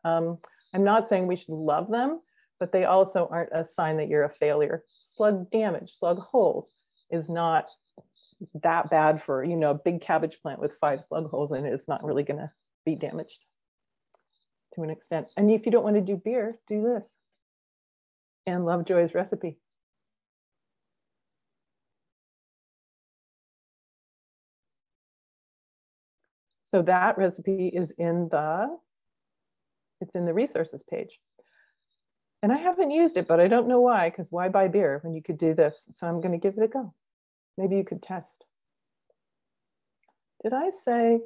Um, I'm not saying we should love them, but they also aren't a sign that you're a failure. Slug damage, slug holes is not that bad for, you know, a big cabbage plant with five slug holes in it. It's not really gonna be damaged to an extent. And if you don't want to do beer, do this. Ann Lovejoy's recipe. So that recipe is in the, it's in the resources page. And I haven't used it, but I don't know why, because why buy beer when you could do this? So I'm gonna give it a go. Maybe you could test. Did I say,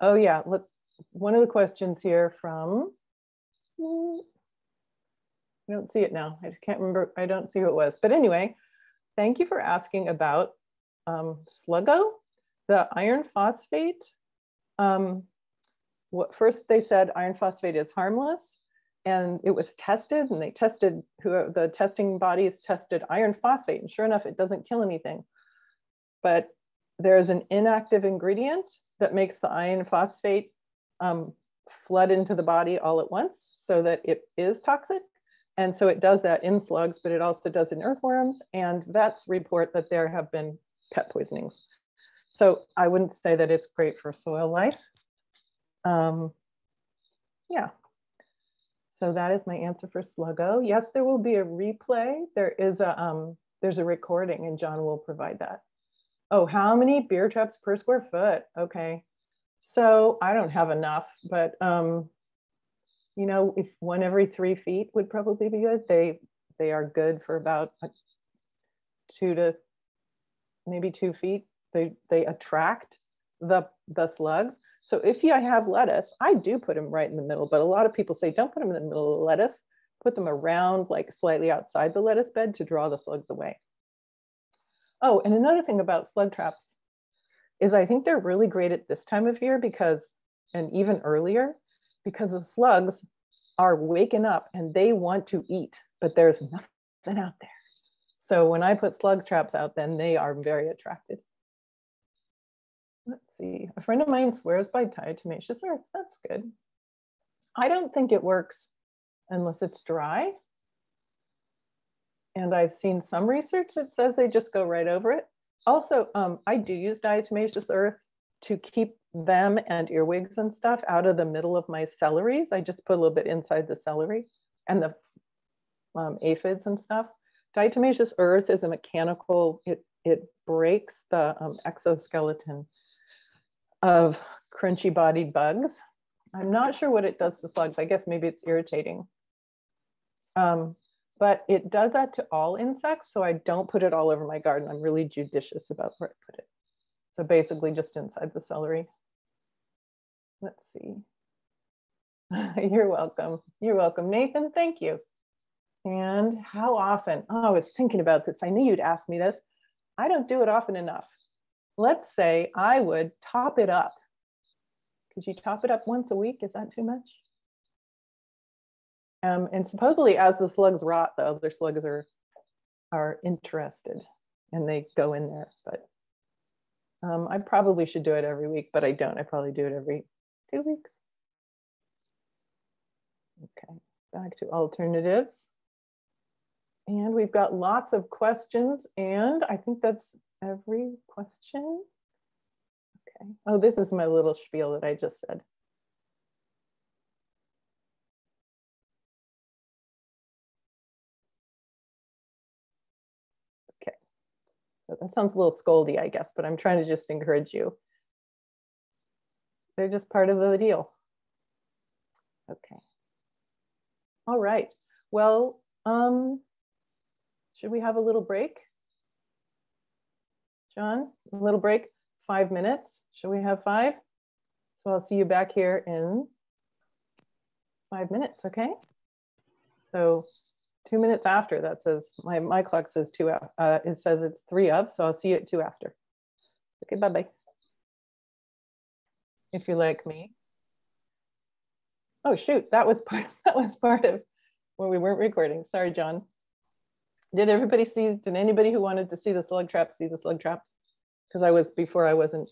oh yeah, look, one of the questions here from, I don't see it now. I can't remember, I don't see who it was. But anyway, thank you for asking about um, Sluggo, the iron phosphate um, what first they said iron phosphate is harmless and it was tested and they tested who the testing bodies tested iron phosphate and sure enough it doesn't kill anything but there's an inactive ingredient that makes the iron phosphate um, flood into the body all at once so that it is toxic and so it does that in slugs but it also does in earthworms and that's report that there have been pet poisonings so I wouldn't say that it's great for soil life. Um, yeah. So that is my answer for Sluggo. Yes, there will be a replay. There is a um, there's a recording, and John will provide that. Oh, how many beer traps per square foot? Okay. So I don't have enough, but um, you know, if one every three feet would probably be good. They they are good for about two to maybe two feet they, they attract the, the slugs. So if you have lettuce, I do put them right in the middle, but a lot of people say, don't put them in the middle of the lettuce, put them around like slightly outside the lettuce bed to draw the slugs away. Oh, and another thing about slug traps is I think they're really great at this time of year because, and even earlier, because the slugs are waking up and they want to eat, but there's nothing out there. So when I put slug traps out, then they are very attracted let's see, a friend of mine swears by diatomaceous earth. That's good. I don't think it works unless it's dry. And I've seen some research that says they just go right over it. Also, um, I do use diatomaceous earth to keep them and earwigs and stuff out of the middle of my celeries. I just put a little bit inside the celery and the um, aphids and stuff. Diatomaceous earth is a mechanical, it, it breaks the um, exoskeleton of crunchy bodied bugs. I'm not sure what it does to slugs. I guess maybe it's irritating. Um, but it does that to all insects. So I don't put it all over my garden. I'm really judicious about where I put it. So basically just inside the celery. Let's see. You're welcome. You're welcome, Nathan. Thank you. And how often? Oh, I was thinking about this. I knew you'd ask me this. I don't do it often enough let's say I would top it up. Could you top it up once a week? Is that too much? Um, and supposedly as the slugs rot, the other slugs are, are interested and they go in there. But um, I probably should do it every week, but I don't. I probably do it every two weeks. Okay, back to alternatives. And we've got lots of questions and I think that's every question? Okay. Oh, this is my little spiel that I just said. So that sounds a little scoldy, I guess, but I'm trying to just encourage you. They're just part of the deal. Okay. All right. Well, um, should we have a little break? John, a little break, five minutes. Should we have five? So I'll see you back here in five minutes, okay? So two minutes after, that says, my, my clock says two, uh, it says it's three of, so I'll see you at two after. Okay, bye-bye. If you like me. Oh shoot, that was part, that was part of when we weren't recording. Sorry, John. Did everybody see, did anybody who wanted to see the slug traps see the slug traps? Because I was, before I wasn't,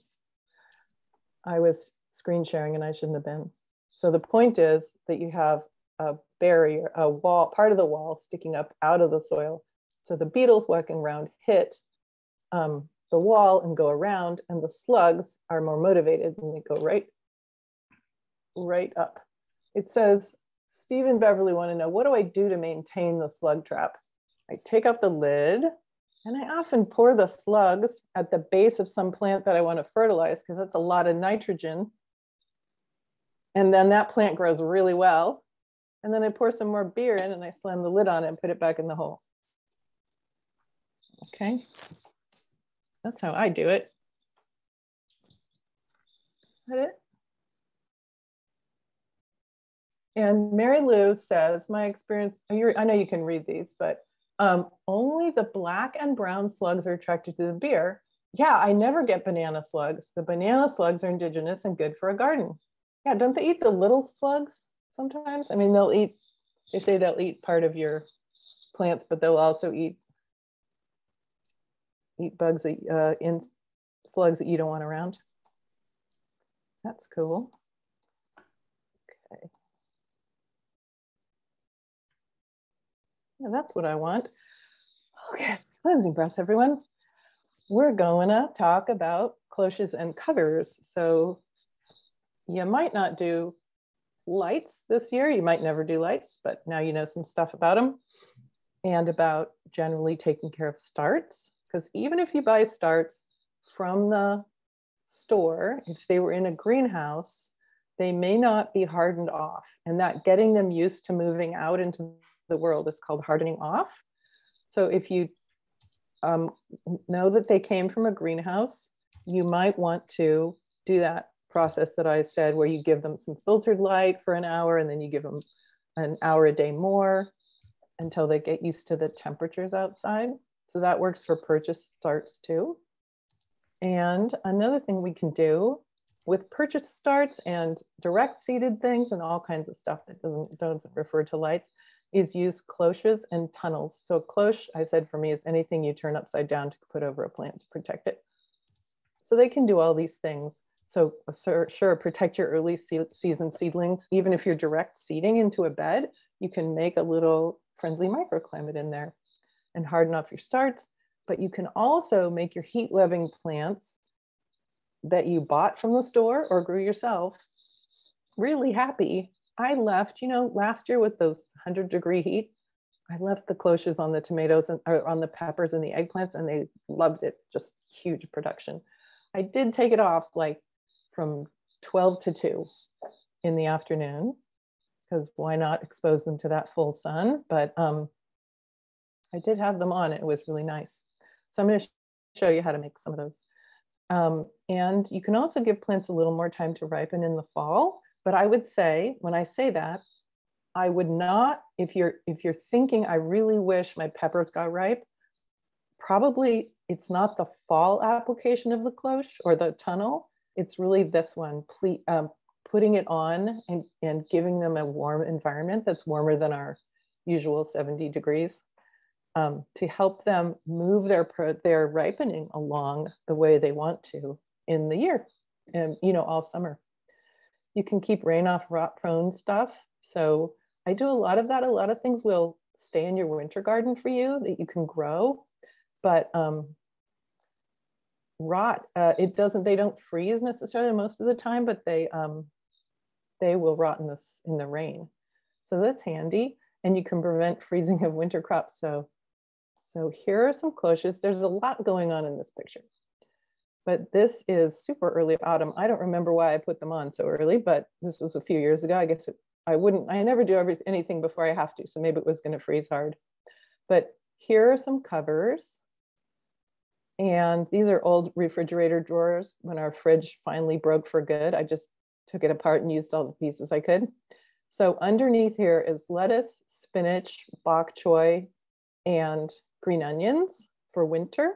I was screen sharing and I shouldn't have been. So the point is that you have a barrier, a wall, part of the wall sticking up out of the soil. So the beetles walking around hit um, the wall and go around, and the slugs are more motivated and they go right, right up. It says, Steve and Beverly want to know, what do I do to maintain the slug trap? I take up the lid and I often pour the slugs at the base of some plant that I want to fertilize because that's a lot of nitrogen. And then that plant grows really well. And then I pour some more beer in and I slam the lid on it and put it back in the hole. Okay, that's how I do it. Is that it? And Mary Lou says, my experience, I know you can read these, but um, only the black and brown slugs are attracted to the beer. Yeah, I never get banana slugs. The banana slugs are indigenous and good for a garden. Yeah, don't they eat the little slugs sometimes? I mean, they'll eat, they say they'll eat part of your plants, but they'll also eat eat bugs, uh, in slugs that you don't want around. That's cool. Okay. Yeah, that's what I want. Okay, cleansing breath, everyone. We're going to talk about cloches and covers. So you might not do lights this year. You might never do lights, but now you know some stuff about them and about generally taking care of starts. Because even if you buy starts from the store, if they were in a greenhouse, they may not be hardened off. And that getting them used to moving out into the world is called hardening off. So if you um, know that they came from a greenhouse, you might want to do that process that I said, where you give them some filtered light for an hour and then you give them an hour a day more until they get used to the temperatures outside. So that works for purchase starts too. And another thing we can do with purchase starts and direct seeded things and all kinds of stuff that doesn't, doesn't refer to lights is use cloches and tunnels. So cloche, I said for me, is anything you turn upside down to put over a plant to protect it. So they can do all these things. So uh, sure, sure protect your early season seedlings. Even if you're direct seeding into a bed, you can make a little friendly microclimate in there and harden off your starts. But you can also make your heat loving plants that you bought from the store or grew yourself really happy I left, you know, last year with those 100 degree heat, I left the cloches on the tomatoes and or on the peppers and the eggplants, and they loved it. Just huge production. I did take it off like from 12 to 2 in the afternoon because why not expose them to that full sun? But um, I did have them on. It was really nice. So I'm going to show you how to make some of those. Um, and you can also give plants a little more time to ripen in the fall. But I would say, when I say that, I would not, if you're if you're thinking, I really wish my peppers got ripe, probably it's not the fall application of the cloche or the tunnel. It's really this one, ple- um, putting it on and, and giving them a warm environment that's warmer than our usual 70 degrees um, to help them move their, their ripening along the way they want to in the year and, you know, all summer. You can keep rain off rot prone stuff. So I do a lot of that. A lot of things will stay in your winter garden for you that you can grow. But um, rot, uh, it doesn't, they don't freeze necessarily most of the time, but they, um, they will rot in, this, in the rain. So that's handy. And you can prevent freezing of winter crops. So, so here are some cloches. There's a lot going on in this picture but this is super early autumn. I don't remember why I put them on so early, but this was a few years ago. I guess it, I wouldn't, I never do every, anything before I have to. So maybe it was gonna freeze hard. But here are some covers. And these are old refrigerator drawers. When our fridge finally broke for good, I just took it apart and used all the pieces I could. So underneath here is lettuce, spinach, bok choy, and green onions for winter.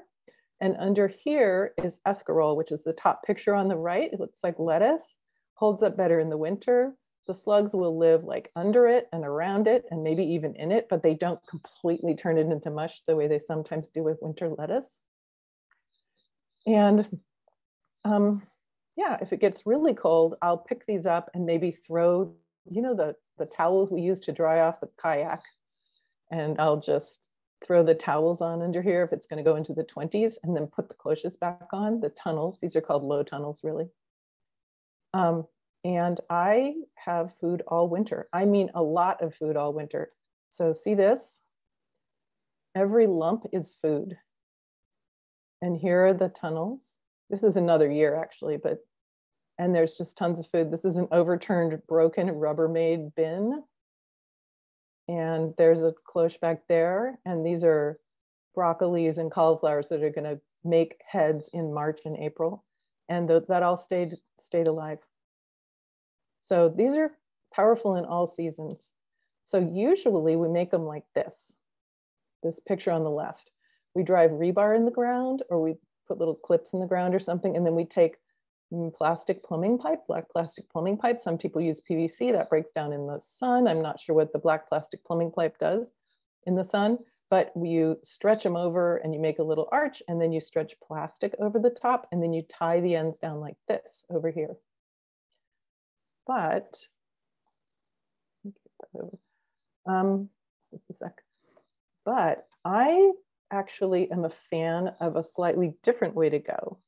And under here is escarole, which is the top picture on the right. It looks like lettuce, holds up better in the winter. The slugs will live like under it and around it and maybe even in it, but they don't completely turn it into mush the way they sometimes do with winter lettuce. And um, yeah, if it gets really cold, I'll pick these up and maybe throw, you know, the, the towels we use to dry off the kayak. And I'll just throw the towels on under here if it's gonna go into the 20s and then put the cloches back on, the tunnels. These are called low tunnels really. Um, and I have food all winter. I mean a lot of food all winter. So see this? Every lump is food. And here are the tunnels. This is another year actually, but, and there's just tons of food. This is an overturned, broken Rubbermaid bin. And there's a cloche back there. And these are broccolis and cauliflowers that are gonna make heads in March and April. And th that all stayed, stayed alive. So these are powerful in all seasons. So usually we make them like this, this picture on the left. We drive rebar in the ground or we put little clips in the ground or something, and then we take plastic plumbing pipe, black plastic plumbing pipe. Some people use PVC that breaks down in the sun. I'm not sure what the black plastic plumbing pipe does in the sun, but you stretch them over and you make a little arch and then you stretch plastic over the top and then you tie the ends down like this over here but um, just a sec. But I actually am a fan of a slightly different way to go.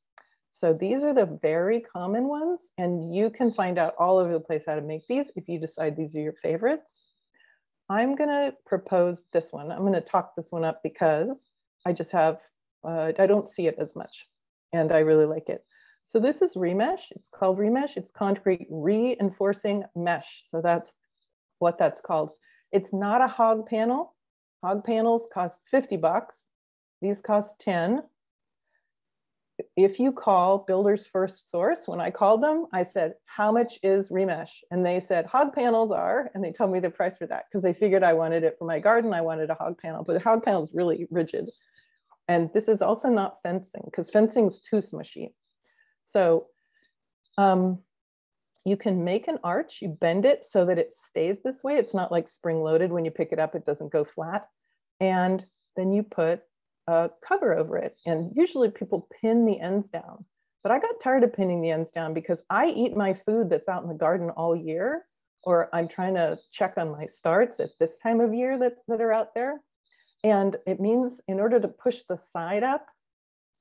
So these are the very common ones, and you can find out all over the place how to make these if you decide these are your favorites. I'm gonna propose this one. I'm gonna talk this one up because I just have, uh, I don't see it as much, and I really like it. So this is remesh. It's called remesh. It's concrete reinforcing mesh. So that's what that's called. It's not a hog panel. Hog panels cost 50 bucks. These cost 10. If you call Builders FirstSource, when I called them, I said, how much is remesh? And they said, hog panels are, and they told me the price for that because they figured I wanted it for my garden. I wanted a hog panel, but the hog panel is really rigid. And this is also not fencing because fencing is too smushy. So um, you can make an arch, you bend it so that it stays this way. It's not like spring loaded. When you pick it up, it doesn't go flat. And then you put a cover over it. And usually people pin the ends down. But I got tired of pinning the ends down because I eat my food that's out in the garden all year, or I'm trying to check on my starts at this time of year that, that are out there. And it means in order to push the side up,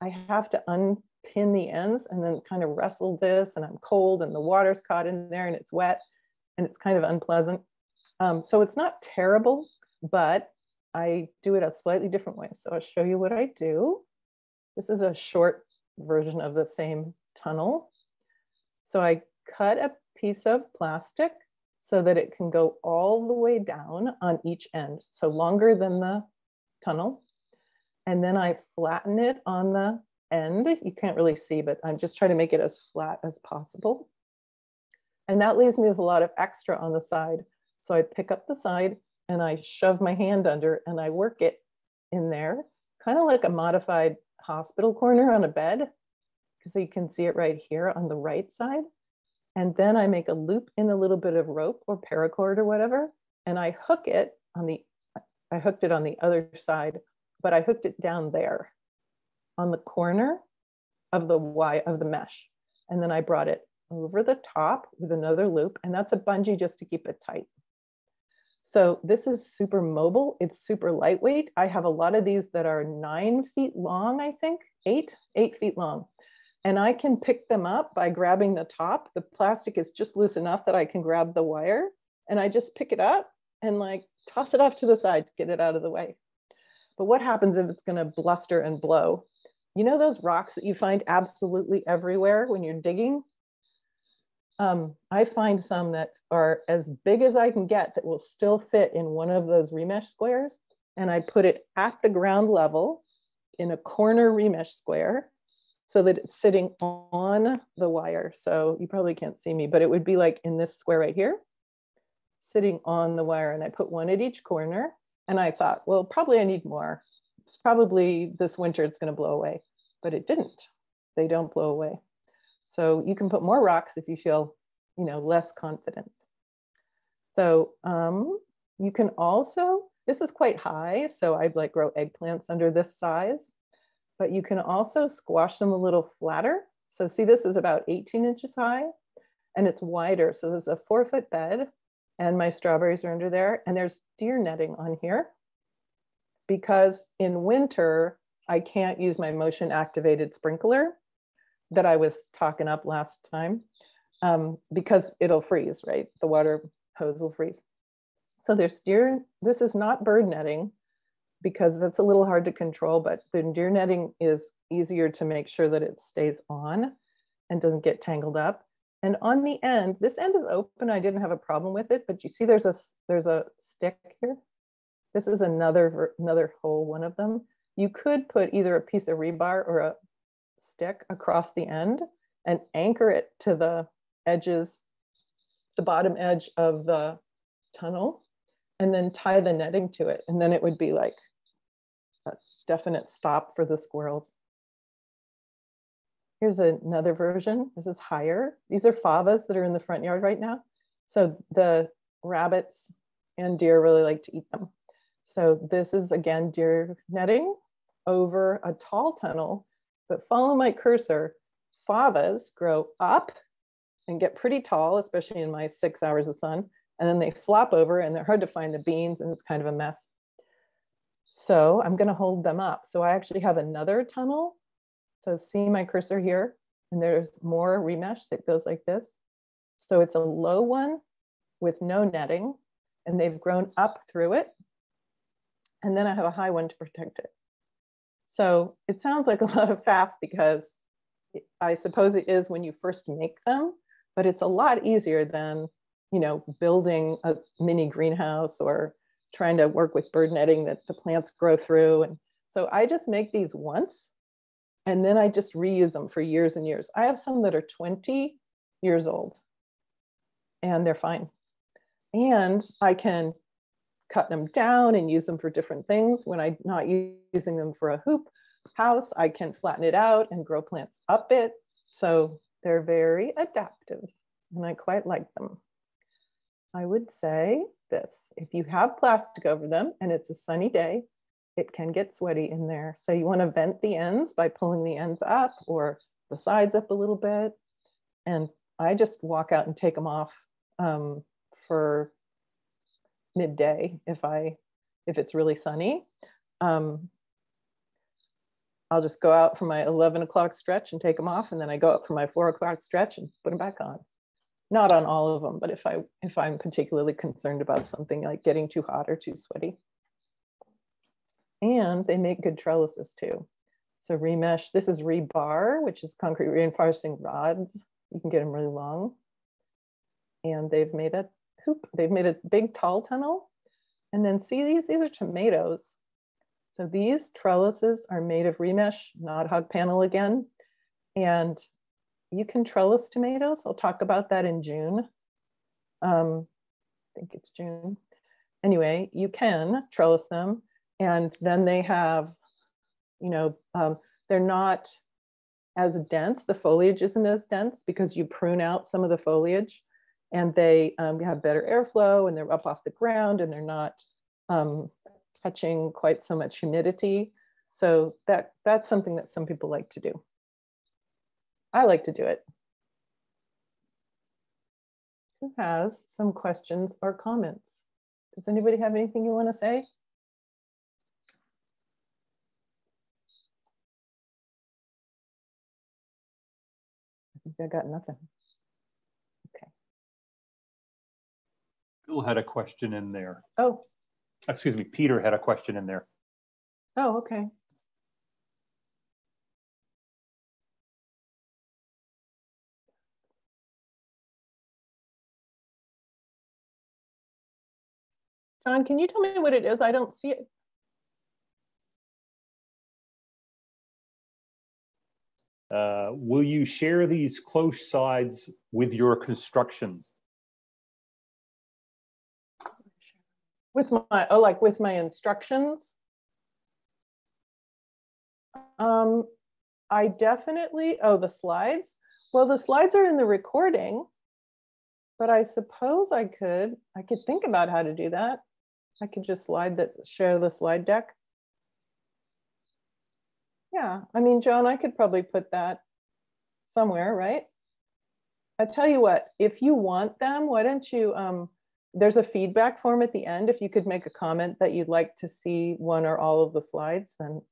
I have to unpin the ends and then kind of wrestle this and I'm cold and the water's caught in there and it's wet and it's kind of unpleasant. Um, so it's not terrible, but I do it a slightly different way. So I'll show you what I do. This is a short version of the same tunnel. So I cut a piece of plastic so that it can go all the way down on each end. So longer than the tunnel. And then I flatten it on the end. You can't really see, but I'm just trying to make it as flat as possible. And that leaves me with a lot of extra on the side. So I pick up the side and I shove my hand under and I work it in there, kind of like a modified hospital corner on a bed, because you can see it right here on the right side. And then I make a loop in a little bit of rope or paracord or whatever, and I hook it on the, I hooked it on the other side, but I hooked it down there on the corner of the Y of the mesh. And then I brought it over the top with another loop and that's a bungee just to keep it tight. So this is super mobile. It's super lightweight. I have a lot of these that are nine feet long, I think, eight, eight feet long. And I can pick them up by grabbing the top. The plastic is just loose enough that I can grab the wire and I just pick it up and like toss it off to the side to get it out of the way. But what happens if it's gonna bluster and blow? You know those rocks that you find absolutely everywhere when you're digging? Um, I find some that are as big as I can get that will still fit in one of those remesh squares. And I put it at the ground level in a corner remesh square so that it's sitting on the wire. So you probably can't see me, but it would be like in this square right here, sitting on the wire. And I put one at each corner. And I thought, well, probably I need more probably this winter it's going to blow away, but it didn't. They don't blow away. So you can put more rocks if you feel, you know, less confident. So um, you can also, this is quite high, so I'd like grow eggplants under this size, but you can also squash them a little flatter. So see, this is about 18 inches high and it's wider. So there's a four foot bed and my strawberries are under there. And there's deer netting on here because in winter, I can't use my motion activated sprinkler that I was talking up last time um, because it'll freeze, right? The water hose will freeze. So there's deer, this is not bird netting because that's a little hard to control, but the deer netting is easier to make sure that it stays on and doesn't get tangled up. And on the end, this end is open. I didn't have a problem with it, but you see there's a, there's a stick here. This is another, another whole one of them. You could put either a piece of rebar or a stick across the end and anchor it to the edges, the bottom edge of the tunnel, and then tie the netting to it. And then it would be like a definite stop for the squirrels. Here's another version. This is higher. These are favas that are in the front yard right now. So the rabbits and deer really like to eat them. So this is again deer netting over a tall tunnel, but follow my cursor. Favas grow up and get pretty tall, especially in my six hours of sun. And then they flop over and they're hard to find the beans and it's kind of a mess. So I'm gonna hold them up. So I actually have another tunnel so see my cursor here, and there's more remesh that goes like this. So it's a low one with no netting, and they've grown up through it. And then I have a high one to protect it. So it sounds like a lot of faff because I suppose it is when you first make them, but it's a lot easier than, you know, building a mini greenhouse or trying to work with bird netting that the plants grow through. And so I just make these once and then I just reuse them for years and years. I have some that are 20 years old and they're fine. And I can cut them down and use them for different things. When I'm not using them for a hoop house, I can flatten it out and grow plants up it. So they're very adaptive and I quite like them. I would say this, if you have plastic over them and it's a sunny day, it can get sweaty in there. So you want to vent the ends by pulling the ends up or the sides up a little bit. And I just walk out and take them off um, for midday if I if it's really sunny. Um, I'll just go out for my 11 o'clock stretch and take them off. And then I go up for my four o'clock stretch and put them back on. Not on all of them, but if I if I'm particularly concerned about something like getting too hot or too sweaty and they make good trellises too. So remesh, this is rebar, which is concrete reinforcing rods. You can get them really long. And they've made a hoop, they've made a big tall tunnel. And then see these, these are tomatoes. So these trellises are made of remesh, not hog panel again. And you can trellis tomatoes. I'll talk about that in June. Um, I think it's June. Anyway, you can trellis them and then they have, you know, um, they're not as dense. The foliage isn't as dense because you prune out some of the foliage and they um, have better airflow and they're up off the ground and they're not um, catching quite so much humidity. So that, that's something that some people like to do. I like to do it. Who has some questions or comments? Does anybody have anything you want to say? I think I got nothing. Okay. Bill had a question in there. Oh, Excuse me, Peter had a question in there. oh, okay. John, can you tell me what it is? I don't see it. Uh, will you share these close sides with your constructions? With my, oh, like with my instructions? Um, I definitely, oh, the slides? Well, the slides are in the recording, but I suppose I could, I could think about how to do that. I could just slide that, share the slide deck. Yeah, I mean, Joan, I could probably put that somewhere, right? I tell you what, if you want them, why don't you um, there's a feedback form at the end. If you could make a comment that you'd like to see one or all of the slides, then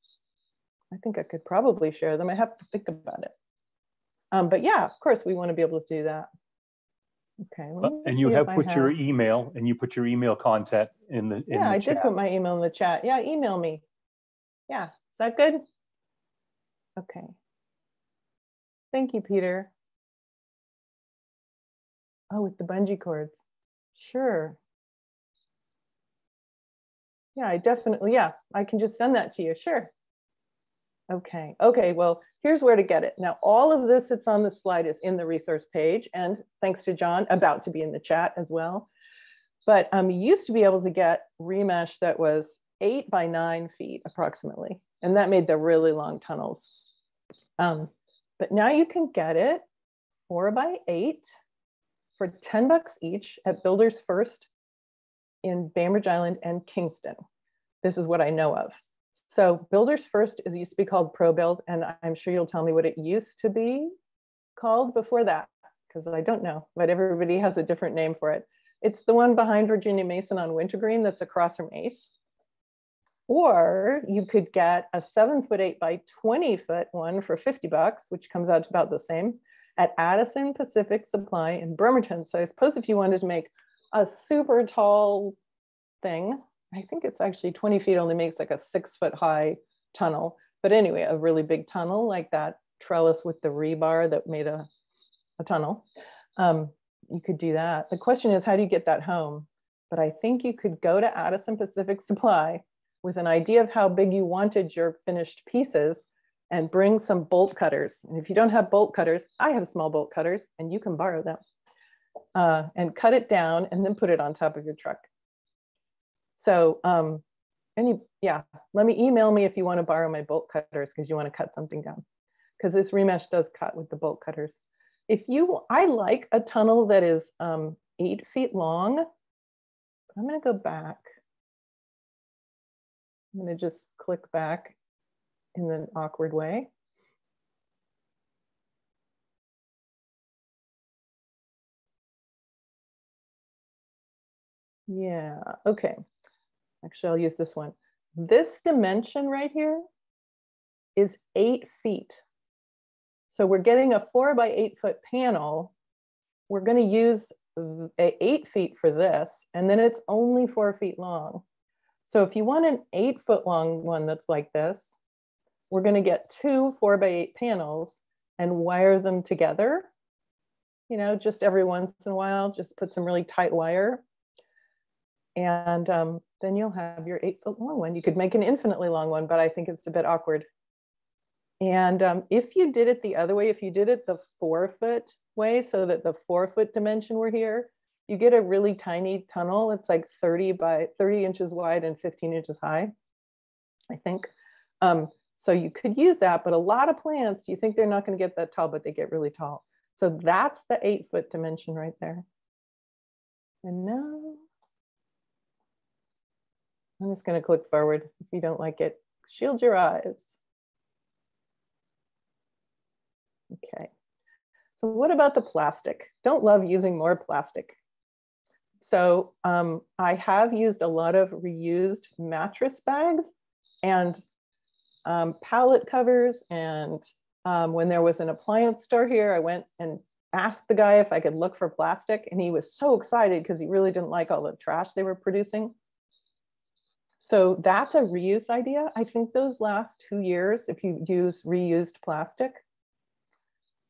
I think I could probably share them. I have to think about it. Um, but yeah, of course, we want to be able to do that. Okay. And you have put have... your email and you put your email contact in the in Yeah, the I chat. did put my email in the chat. Yeah, email me. Yeah, is that good? Okay. Thank you, Peter. Oh, with the bungee cords. Sure. Yeah, I definitely, yeah, I can just send that to you. Sure. Okay, okay, well, here's where to get it. Now, all of this that's on the slide is in the resource page, and thanks to John, about to be in the chat as well. But um, you used to be able to get remesh that was eight by nine feet approximately, and that made the really long tunnels. Um, but now you can get it four by eight for 10 bucks each at Builders First in Bainbridge Island and Kingston. This is what I know of. So Builders FirstSource used to be called ProBuild, and I'm sure you'll tell me what it used to be called before that, because I don't know, but everybody has a different name for it. It's the one behind Virginia Mason on Wintergreen that's across from Ace. Or you could get a seven foot eight by 20 foot one for 50 bucks, which comes out to about the same at Addison Pacific Supply in Bremerton. So I suppose if you wanted to make a super tall thing, I think it's actually 20 feet only makes like a six foot high tunnel. But anyway, a really big tunnel like that trellis with the rebar that made a, a tunnel. Um, you could do that. The question is, how do you get that home? But I think you could go to Addison Pacific Supply with an idea of how big you wanted your finished pieces and bring some bolt cutters. And if you don't have bolt cutters, I have small bolt cutters and you can borrow them. Uh, and cut it down and then put it on top of your truck. So um, any, yeah, let me email me if you want to borrow my bolt cutters because you want to cut something down. Because this remesh does cut with the bolt cutters. If you, I like a tunnel that is um, eight feet long. I'm going to go back. I'm going to just click back in an awkward way. Yeah, okay. Actually, I'll use this one. This dimension right here is eight feet. So we're getting a four by eight foot panel. We're gonna use eight feet for this, and then it's only four feet long. So if you want an eight foot long one that's like this, we're gonna get two four by eight panels and wire them together. You know, just every once in a while, just put some really tight wire. And um, then you'll have your eight foot long one. You could make an infinitely long one, but I think it's a bit awkward. And um, if you did it the other way, if you did it the four foot way, so that the four foot dimension were here, you get a really tiny tunnel. It's like 30 by 30 inches wide and 15 inches high, I think. Um, so you could use that, but a lot of plants, you think they're not gonna get that tall, but they get really tall. So that's the eight foot dimension right there. And now I'm just going to click forward. If you don't like it, shield your eyes. Okay. So what about the plastic? Don't love using more plastic. So um, I have used a lot of reused mattress bags and um, pallet covers. And um, when there was an appliance store here, I went and asked the guy if I could look for plastic. And he was so excited because he really didn't like all the trash they were producing. So that's a reuse idea. I think those last two years, if you use reused plastic,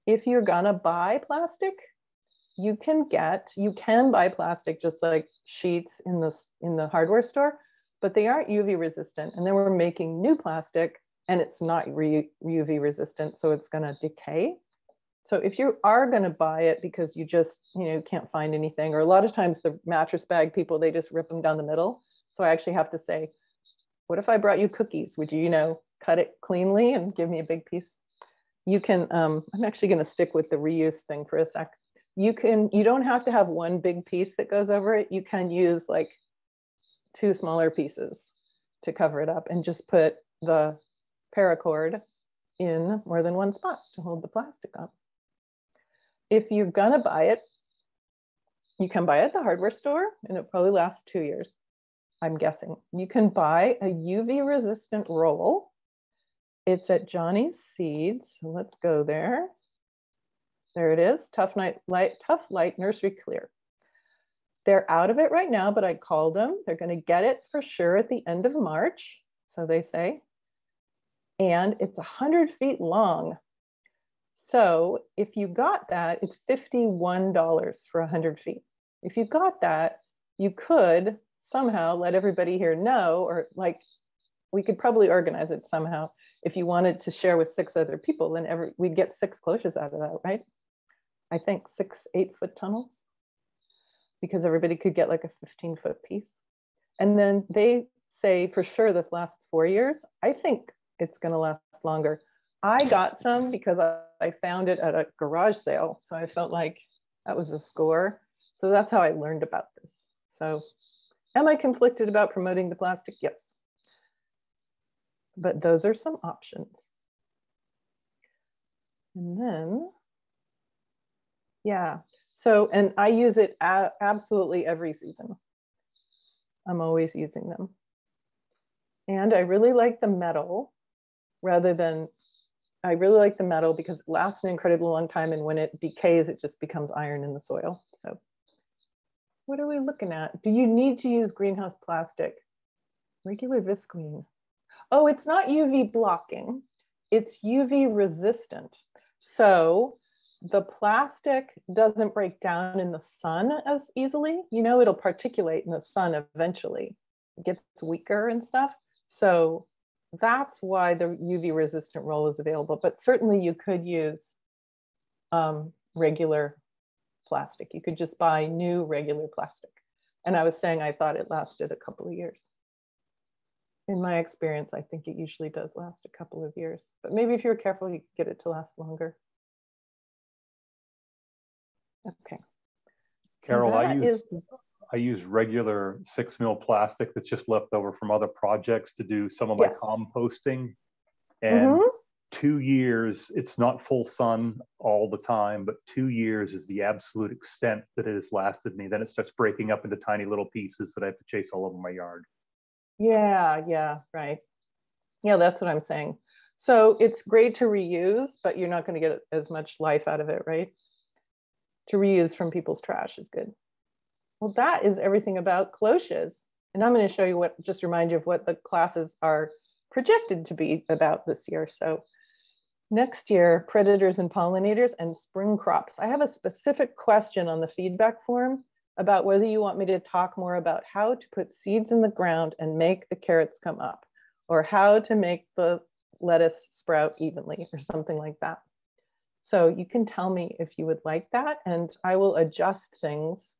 if you're gonna buy plastic, you can get, you can buy plastic just like sheets in the, in the hardware store, but they aren't UV resistant. And then we're making new plastic and it's not UV resistant, so it's gonna decay. So if you are gonna buy it because you just, you know, can't find anything, or a lot of times the mattress bag people, they just rip them down the middle so I actually have to say, what if I brought you cookies? Would you, you know, cut it cleanly and give me a big piece? You can, um, I'm actually gonna stick with the reuse thing for a sec. You can, you don't have to have one big piece that goes over it. You can use like two smaller pieces to cover it up and just put the paracord in more than one spot to hold the plastic up. If you're gonna buy it, you can buy it at the hardware store and it probably lasts two years. I'm guessing. You can buy a UV resistant roll. It's at Johnny's Seeds. Let's go there. There it is, Tough, Night, Light, Tufflite Nursery Clear. They're out of it right now, but I called them. They're going to get it for sure at the end of March, so they say. And it's 100 feet long. So if you got that, it's $51 for 100 feet. If you got that, you could somehow let everybody here know, or like we could probably organize it somehow. If you wanted to share with six other people, then every we'd get six cloches out of that, right? I think six eight foot tunnels because everybody could get like a 15 foot piece. And then they say for sure this lasts four years. I think it's going to last longer. I got some because I found it at a garage sale. So I felt like that was a score. So that's how I learned about this. So Am I conflicted about promoting the plastic? Yes. But those are some options. And then, yeah. So, and I use it absolutely every season. I'm always using them. And I really like the metal rather than, I really like the metal because it lasts an incredibly long time. And when it decays, it just becomes iron in the soil. So what are we looking at? Do you need to use greenhouse plastic? Regular visqueen. Oh, it's not UV blocking, it's UV resistant. So the plastic doesn't break down in the sun as easily. You know, it'll particulate in the sun eventually. It gets weaker and stuff. So that's why the UV resistant roll is available. But certainly you could use um, regular plastic. You could just buy new regular plastic. And I was saying I thought it lasted a couple of years. In my experience, I think it usually does last a couple of years. But maybe if you're careful, you could get it to last longer. Okay. Carol, so I use is... I use regular six mil plastic that's just left over from other projects to do some of my yes. composting. And mm -hmm two years, it's not full sun all the time, but two years is the absolute extent that it has lasted me. Then it starts breaking up into tiny little pieces that I have to chase all over my yard. Yeah, yeah, right. Yeah, that's what I'm saying. So it's great to reuse, but you're not going to get as much life out of it, right? To reuse from people's trash is good. Well, that is everything about cloches. And I'm going to show you what, just remind you of what the classes are projected to be about this year. So Next year, predators and pollinators and spring crops. I have a specific question on the feedback form about whether you want me to talk more about how to put seeds in the ground and make the carrots come up, or how to make the lettuce sprout evenly, or something like that. So you can tell me if you would like that, and I will adjust things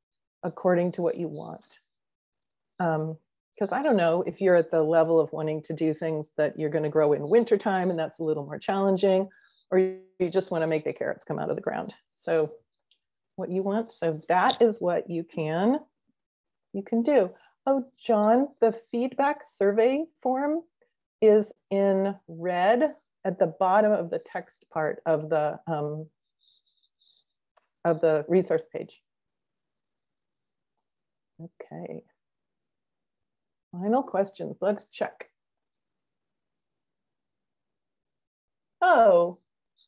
according to what you want. Um, because I don't know if you're at the level of wanting to do things that you're going to grow in wintertime and that's a little more challenging, or you just want to make the carrots come out of the ground. So what you want, so that is what you can, you can do. Oh, John, the feedback survey form is in red at the bottom of the text part of the um, of the resource page. Okay. Final questions, let's check. Oh,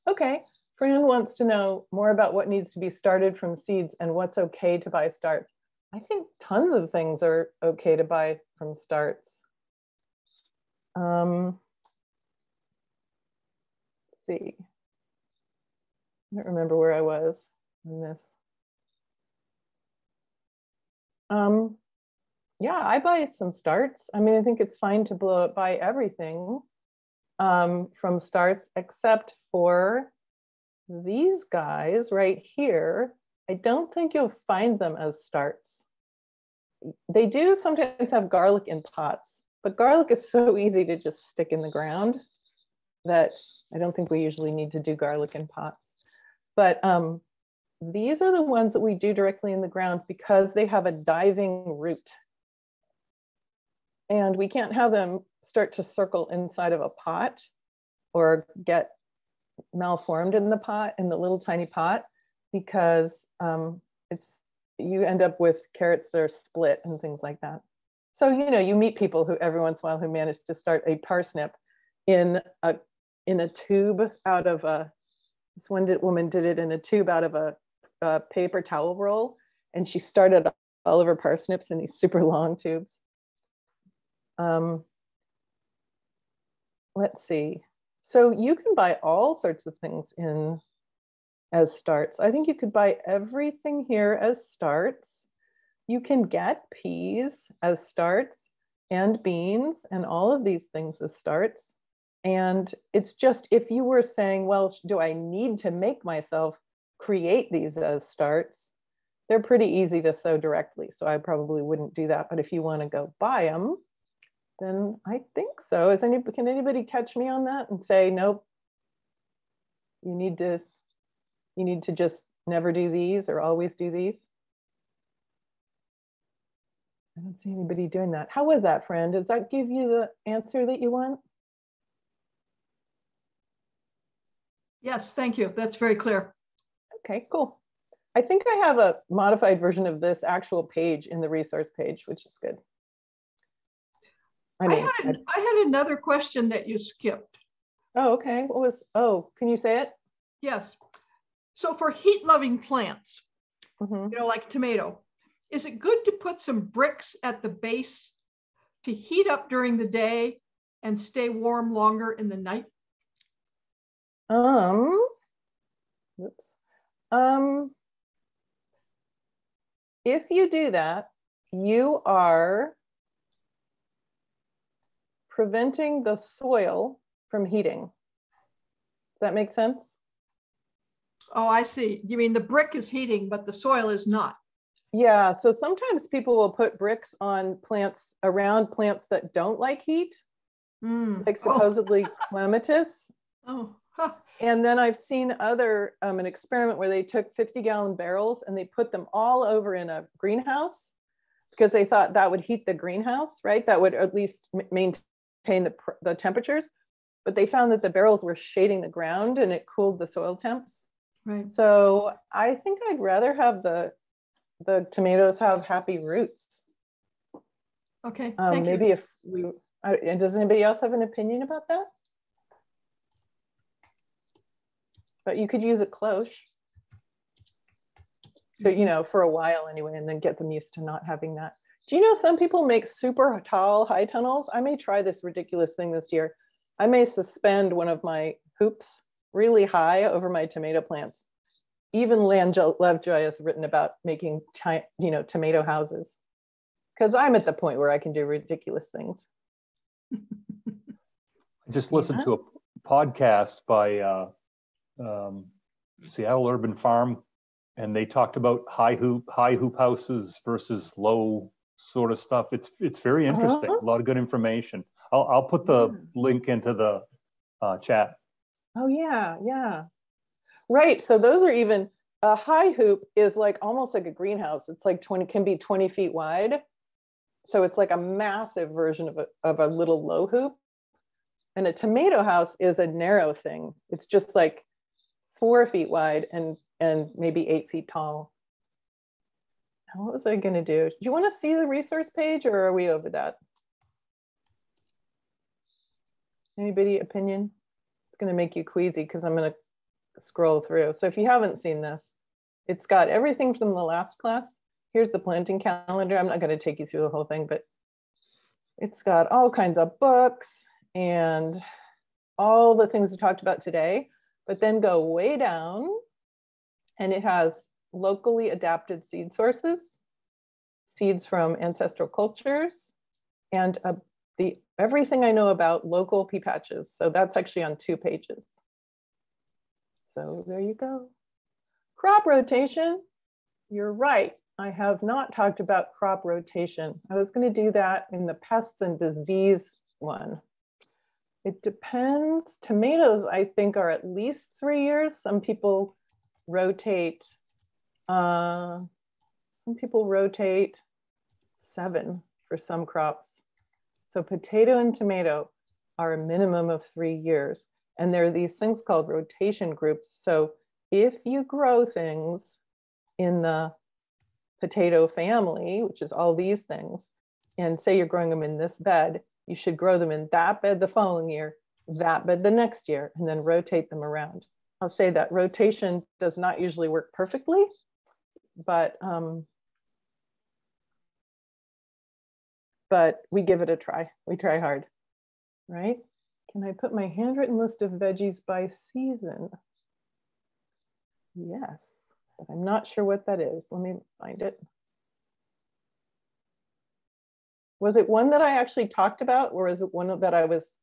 okay. Fran wants to know more about what needs to be started from seeds and what's okay to buy starts. I think tons of things are okay to buy from starts. Um, see. I don't remember where I was in this. Um, yeah, I buy some starts. I mean, I think it's fine to blow, buy everything um, from starts except for these guys right here. I don't think you'll find them as starts. They do sometimes have garlic in pots, but garlic is so easy to just stick in the ground that I don't think we usually need to do garlic in pots. But um, these are the ones that we do directly in the ground because they have a diving root and we can't have them start to circle inside of a pot or get malformed in the pot, in the little tiny pot, because um, it's you end up with carrots that are split and things like that. So, you know, you meet people who every once in a while who manage to start a parsnip in a in a tube out of a this one did, woman did it in a tube out of a, a paper towel roll and she started all of her parsnips in these super long tubes. Um, let's see. So you can buy all sorts of things in as starts. I think you could buy everything here as starts. You can get peas as starts and beans and all of these things as starts. And it's just if you were saying, well, do I need to make myself create these as starts? They're pretty easy to sow directly. So I probably wouldn't do that. But if you want to go buy them, then I think so. Is any can anybody catch me on that and say nope? You need to you need to just never do these or always do these. I don't see anybody doing that. How was that, Fran? Does that give you the answer that you want? Yes, thank you. That's very clear. Okay, cool. I think I have a modified version of this actual page in the resource page, which is good. I, mean, I, had, I had another question that you skipped. Oh, okay. What was, oh, can you say it? Yes. So for heat loving plants, mm-hmm. you know, like tomato, is it good to put some bricks at the base to heat up during the day and stay warm longer in the night? Um, oops. Um, if you do that, you are preventing the soil from heating. Does that make sense? Oh, I see. You mean the brick is heating, but the soil is not. Yeah. So sometimes people will put bricks on plants around plants that don't like heat, mm. like oh. supposedly oh. clematis. Oh. And then I've seen other um, an experiment where they took 50 gallon barrels and they put them all over in a greenhouse because they thought that would heat the greenhouse, right? That would at least maintain the, the temperatures. But they found that the barrels were shading the ground and it cooled the soil temps. Right. So I think I'd rather have the the tomatoes have happy roots. Okay. Um, maybe you. if we and does anybody else have an opinion about that? But you could use a cloche. But you know, for a while anyway, and then get them used to not having that. Do you know some people make super tall high tunnels? I may try this ridiculous thing this year. I may suspend one of my hoops really high over my tomato plants. Even Ann Lovejoy has written about making, you know, tomato houses because I'm at the point where I can do ridiculous things. I just listened yeah. to a podcast by uh, um, Seattle Urban Farm, and they talked about high hoop high hoop houses versus low sort of stuff. It's it's very interesting. Uh-huh. A lot of good information. I'll I'll put the yeah. link into the uh, chat. Oh yeah, yeah. Right. So those are even a high hoop is like almost like a greenhouse. It's like 20 can be 20 feet wide. So it's like a massive version of a, of a little low hoop. And a tomato house is a narrow thing. It's just like four feet wide and and maybe eight feet tall. what was I going to do? Do you want to see the resource page or are we over that? Anybody opinion? It's going to make you queasy because I'm going to scroll through. So if you haven't seen this, it's got everything from the last class. Here's the planting calendar. I'm not going to take you through the whole thing, but it's got all kinds of books and all the things we talked about today, but then go way down and it has locally adapted seed sources, seeds from ancestral cultures, and a the everything I know about local pea patches. So that's actually on two pages. So there you go. Crop rotation, you're right. I have not talked about crop rotation. I was going to do that in the pests and disease one. It depends. Tomatoes, I think, are at least three years. Some people rotate. Uh, some people rotate seven for some crops. So potato and tomato are a minimum of three years. And there are these things called rotation groups. So if you grow things in the potato family, which is all these things, and say you're growing them in this bed, you should grow them in that bed the following year, that bed the next year, and then rotate them around. I'll say that rotation does not usually work perfectly, but um, but we give it a try. We try hard, right? Can I put my handwritten list of veggies by season? Yes, but I'm not sure what that is. Let me find it. Was it one that I actually talked about or is it one that I was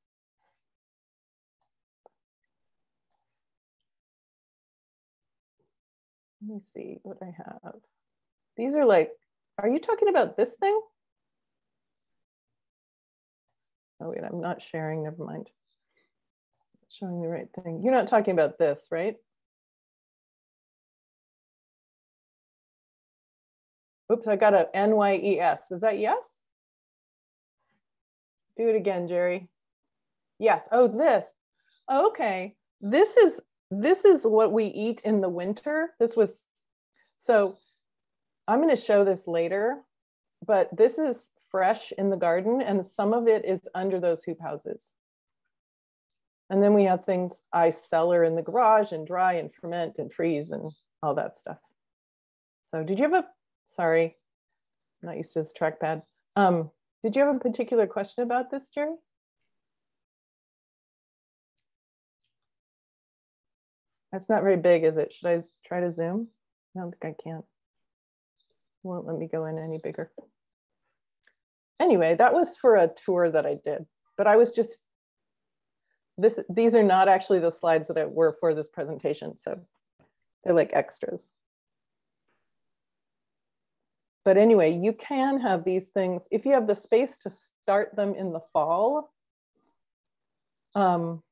Let me see what I have. These are like, are you talking about this thing? Oh wait, I'm not sharing, never mind. Showing the right thing. You're not talking about this, right? Oops, I got a N-Y-E-S. Was that yes? Do it again, Jerry. Yes, oh, this. Okay, this is this is what we eat in the winter. This was, so I'm gonna show this later, but this is fresh in the garden and some of it is under those hoop houses. And then we have things I cellar in the garage and dry and ferment and freeze and all that stuff. So did you have a, sorry, I'm not used to this trackpad. Um, did you have a particular question about this, Jerry? That's not very big, is it? Should I try to zoom? I don't think I can. Won't let me go in any bigger. Anyway, that was for a tour that I did, but I was just, this. these are not actually the slides that were for this presentation, so they're like extras. But anyway, you can have these things, if you have the space to start them in the fall, um,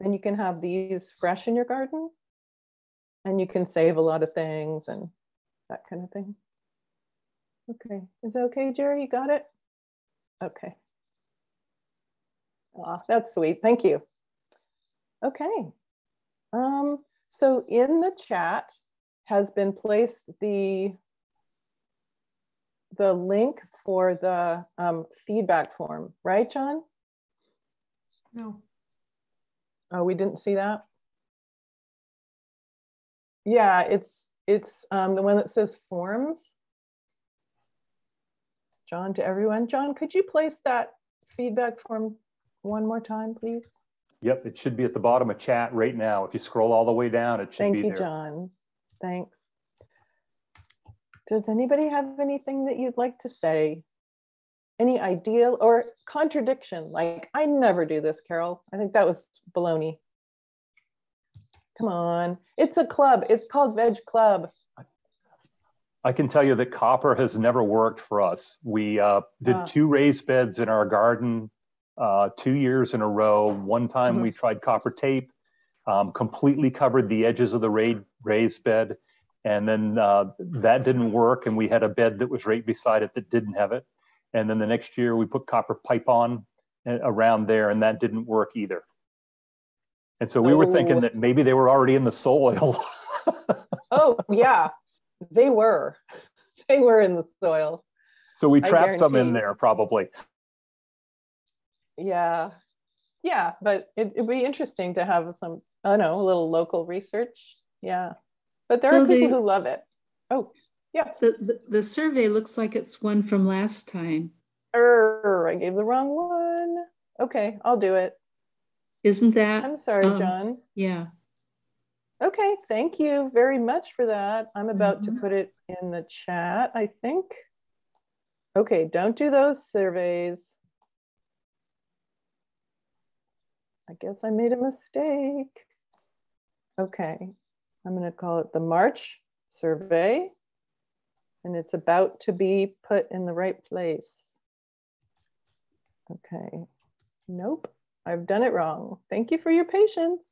then you can have these fresh in your garden and you can save a lot of things and that kind of thing. Okay, is that okay, Jerry? You got it? Okay. Oh, that's sweet. Thank you. Okay. Um, so in the chat has been placed the the link for the um, feedback form, right, John? No. Oh, we didn't see that? Yeah, it's it's um, the one that says forms. John, to everyone. John, could you place that feedback form one more time, please? Yep, it should be at the bottom of chat right now. If you scroll all the way down, it should Thank be you, there. John. Thanks. Does anybody have anything that you'd like to say? Any ideal or contradiction? Like, I never do this, Carol. I think that was baloney. Come on. It's a club. It's called Veg Club. I can tell you that copper has never worked for us. We uh, did two raised beds in our garden uh, two years in a row. One time mm-hmm. we tried copper tape, um, completely covered the edges of the ra- raised bed. And then uh, that didn't work. And we had a bed that was right beside it that didn't have it. And then the next year we put copper pipe on uh, around there, and that didn't work either. And so we oh. were thinking oh. that maybe they were already in the soil. oh, yeah, they were. They were in the soil. So we trapped some in there probably. Yeah. Yeah, but it, would be interesting to have some, I don't know, a little local research. Yeah. But there so are people the, who love it. Oh, yeah. The, the, the survey looks like it's one from last time. Er, I gave the wrong one. Okay, I'll do it. Isn't that? I'm sorry, um, John. Yeah. Okay, thank you very much for that. I'm about mm-hmm. to put it in the chat, I think. Okay, don't do those surveys. I guess I made a mistake. Okay, I'm going to call it the March survey, and it's about to be put in the right place. Okay, nope. I've done it wrong. Thank you for your patience.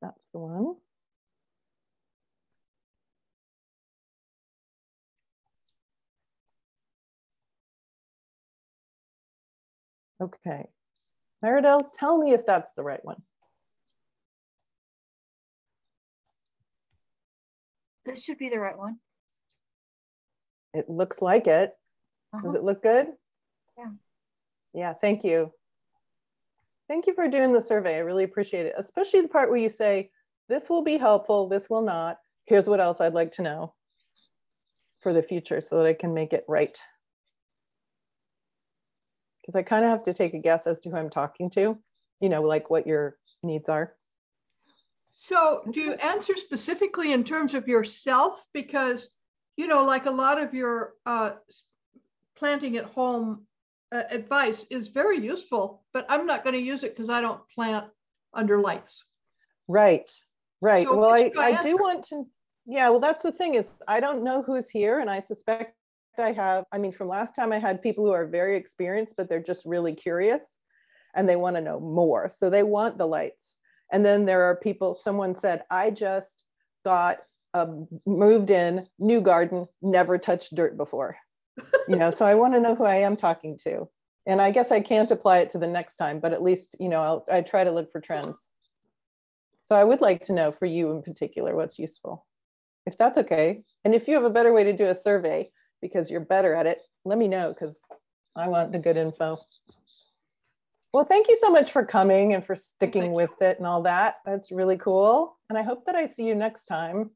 That's the one. Okay. Meridel, tell me if that's the right one. This should be the right one. It looks like it. Uh -huh. Does uh-huh. it look good? Yeah. Yeah, thank you. Thank you for doing the survey. I really appreciate it, especially the part where you say, this will be helpful, this will not. Here's what else I'd like to know for the future so that I can make it right. Because I kind of have to take a guess as to who I'm talking to, you know, like what your needs are. So do you answer specifically in terms of yourself? Because, you know, like a lot of your uh, planting at home uh, advice is very useful, but I'm not going to use it because I don't plant under lights. Right, right. So well, I, I do want to, yeah, well, that's the thing is I don't know who's here and I suspect I have, I mean, from last time I had people who are very experienced, but they're just really curious and they want to know more. So they want the lights. And then there are people, someone said, I just got a moved in, new garden, never touched dirt before. you know, so I want to know who I am talking to. And I guess I can't apply it to the next time, but at least, you know, I'll, I try to look for trends. So I would like to know for you in particular what's useful, if that's okay. And if you have a better way to do a survey because you're better at it, let me know because I want the good info. Well, thank you so much for coming and for sticking with it and all that. That's really cool. And I hope that I see you next time.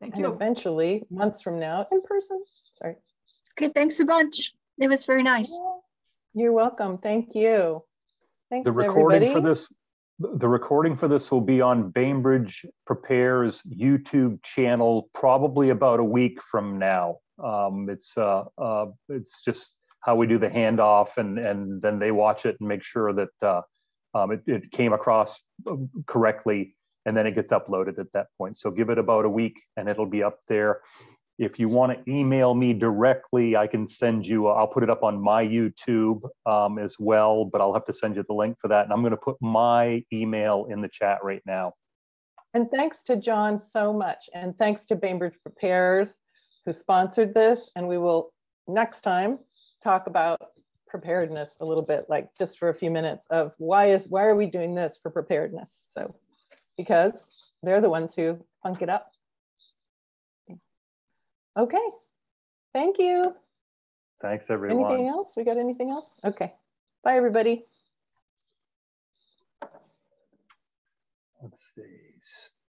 Thank and you. eventually, months from now, in person. Sorry. Okay, thanks a bunch. It was very nice. You're welcome. Thank you. Thanks, the recording everybody. for this the recording for this will be on Bainbridge Prepares YouTube channel probably about a week from now. Um, it's uh, uh, it's just how we do the handoff, and and then they watch it and make sure that uh, um, it, it came across um, correctly, and then it gets uploaded at that point. So give it about a week, and it'll be up there. If you want to email me directly, I can send you, I'll put it up on my YouTube um, as well, but I'll have to send you the link for that. And I'm going to put my email in the chat right now. And thanks to John so much. And thanks to Bainbridge Prepares who sponsored this. And we will next time talk about preparedness a little bit, like just for a few minutes of why is why are we doing this for preparedness? So because they're the ones who funk it up. Okay. Thank you. Thanks, everyone. Anything else? We got anything else? Okay. Bye, everybody. Let's see.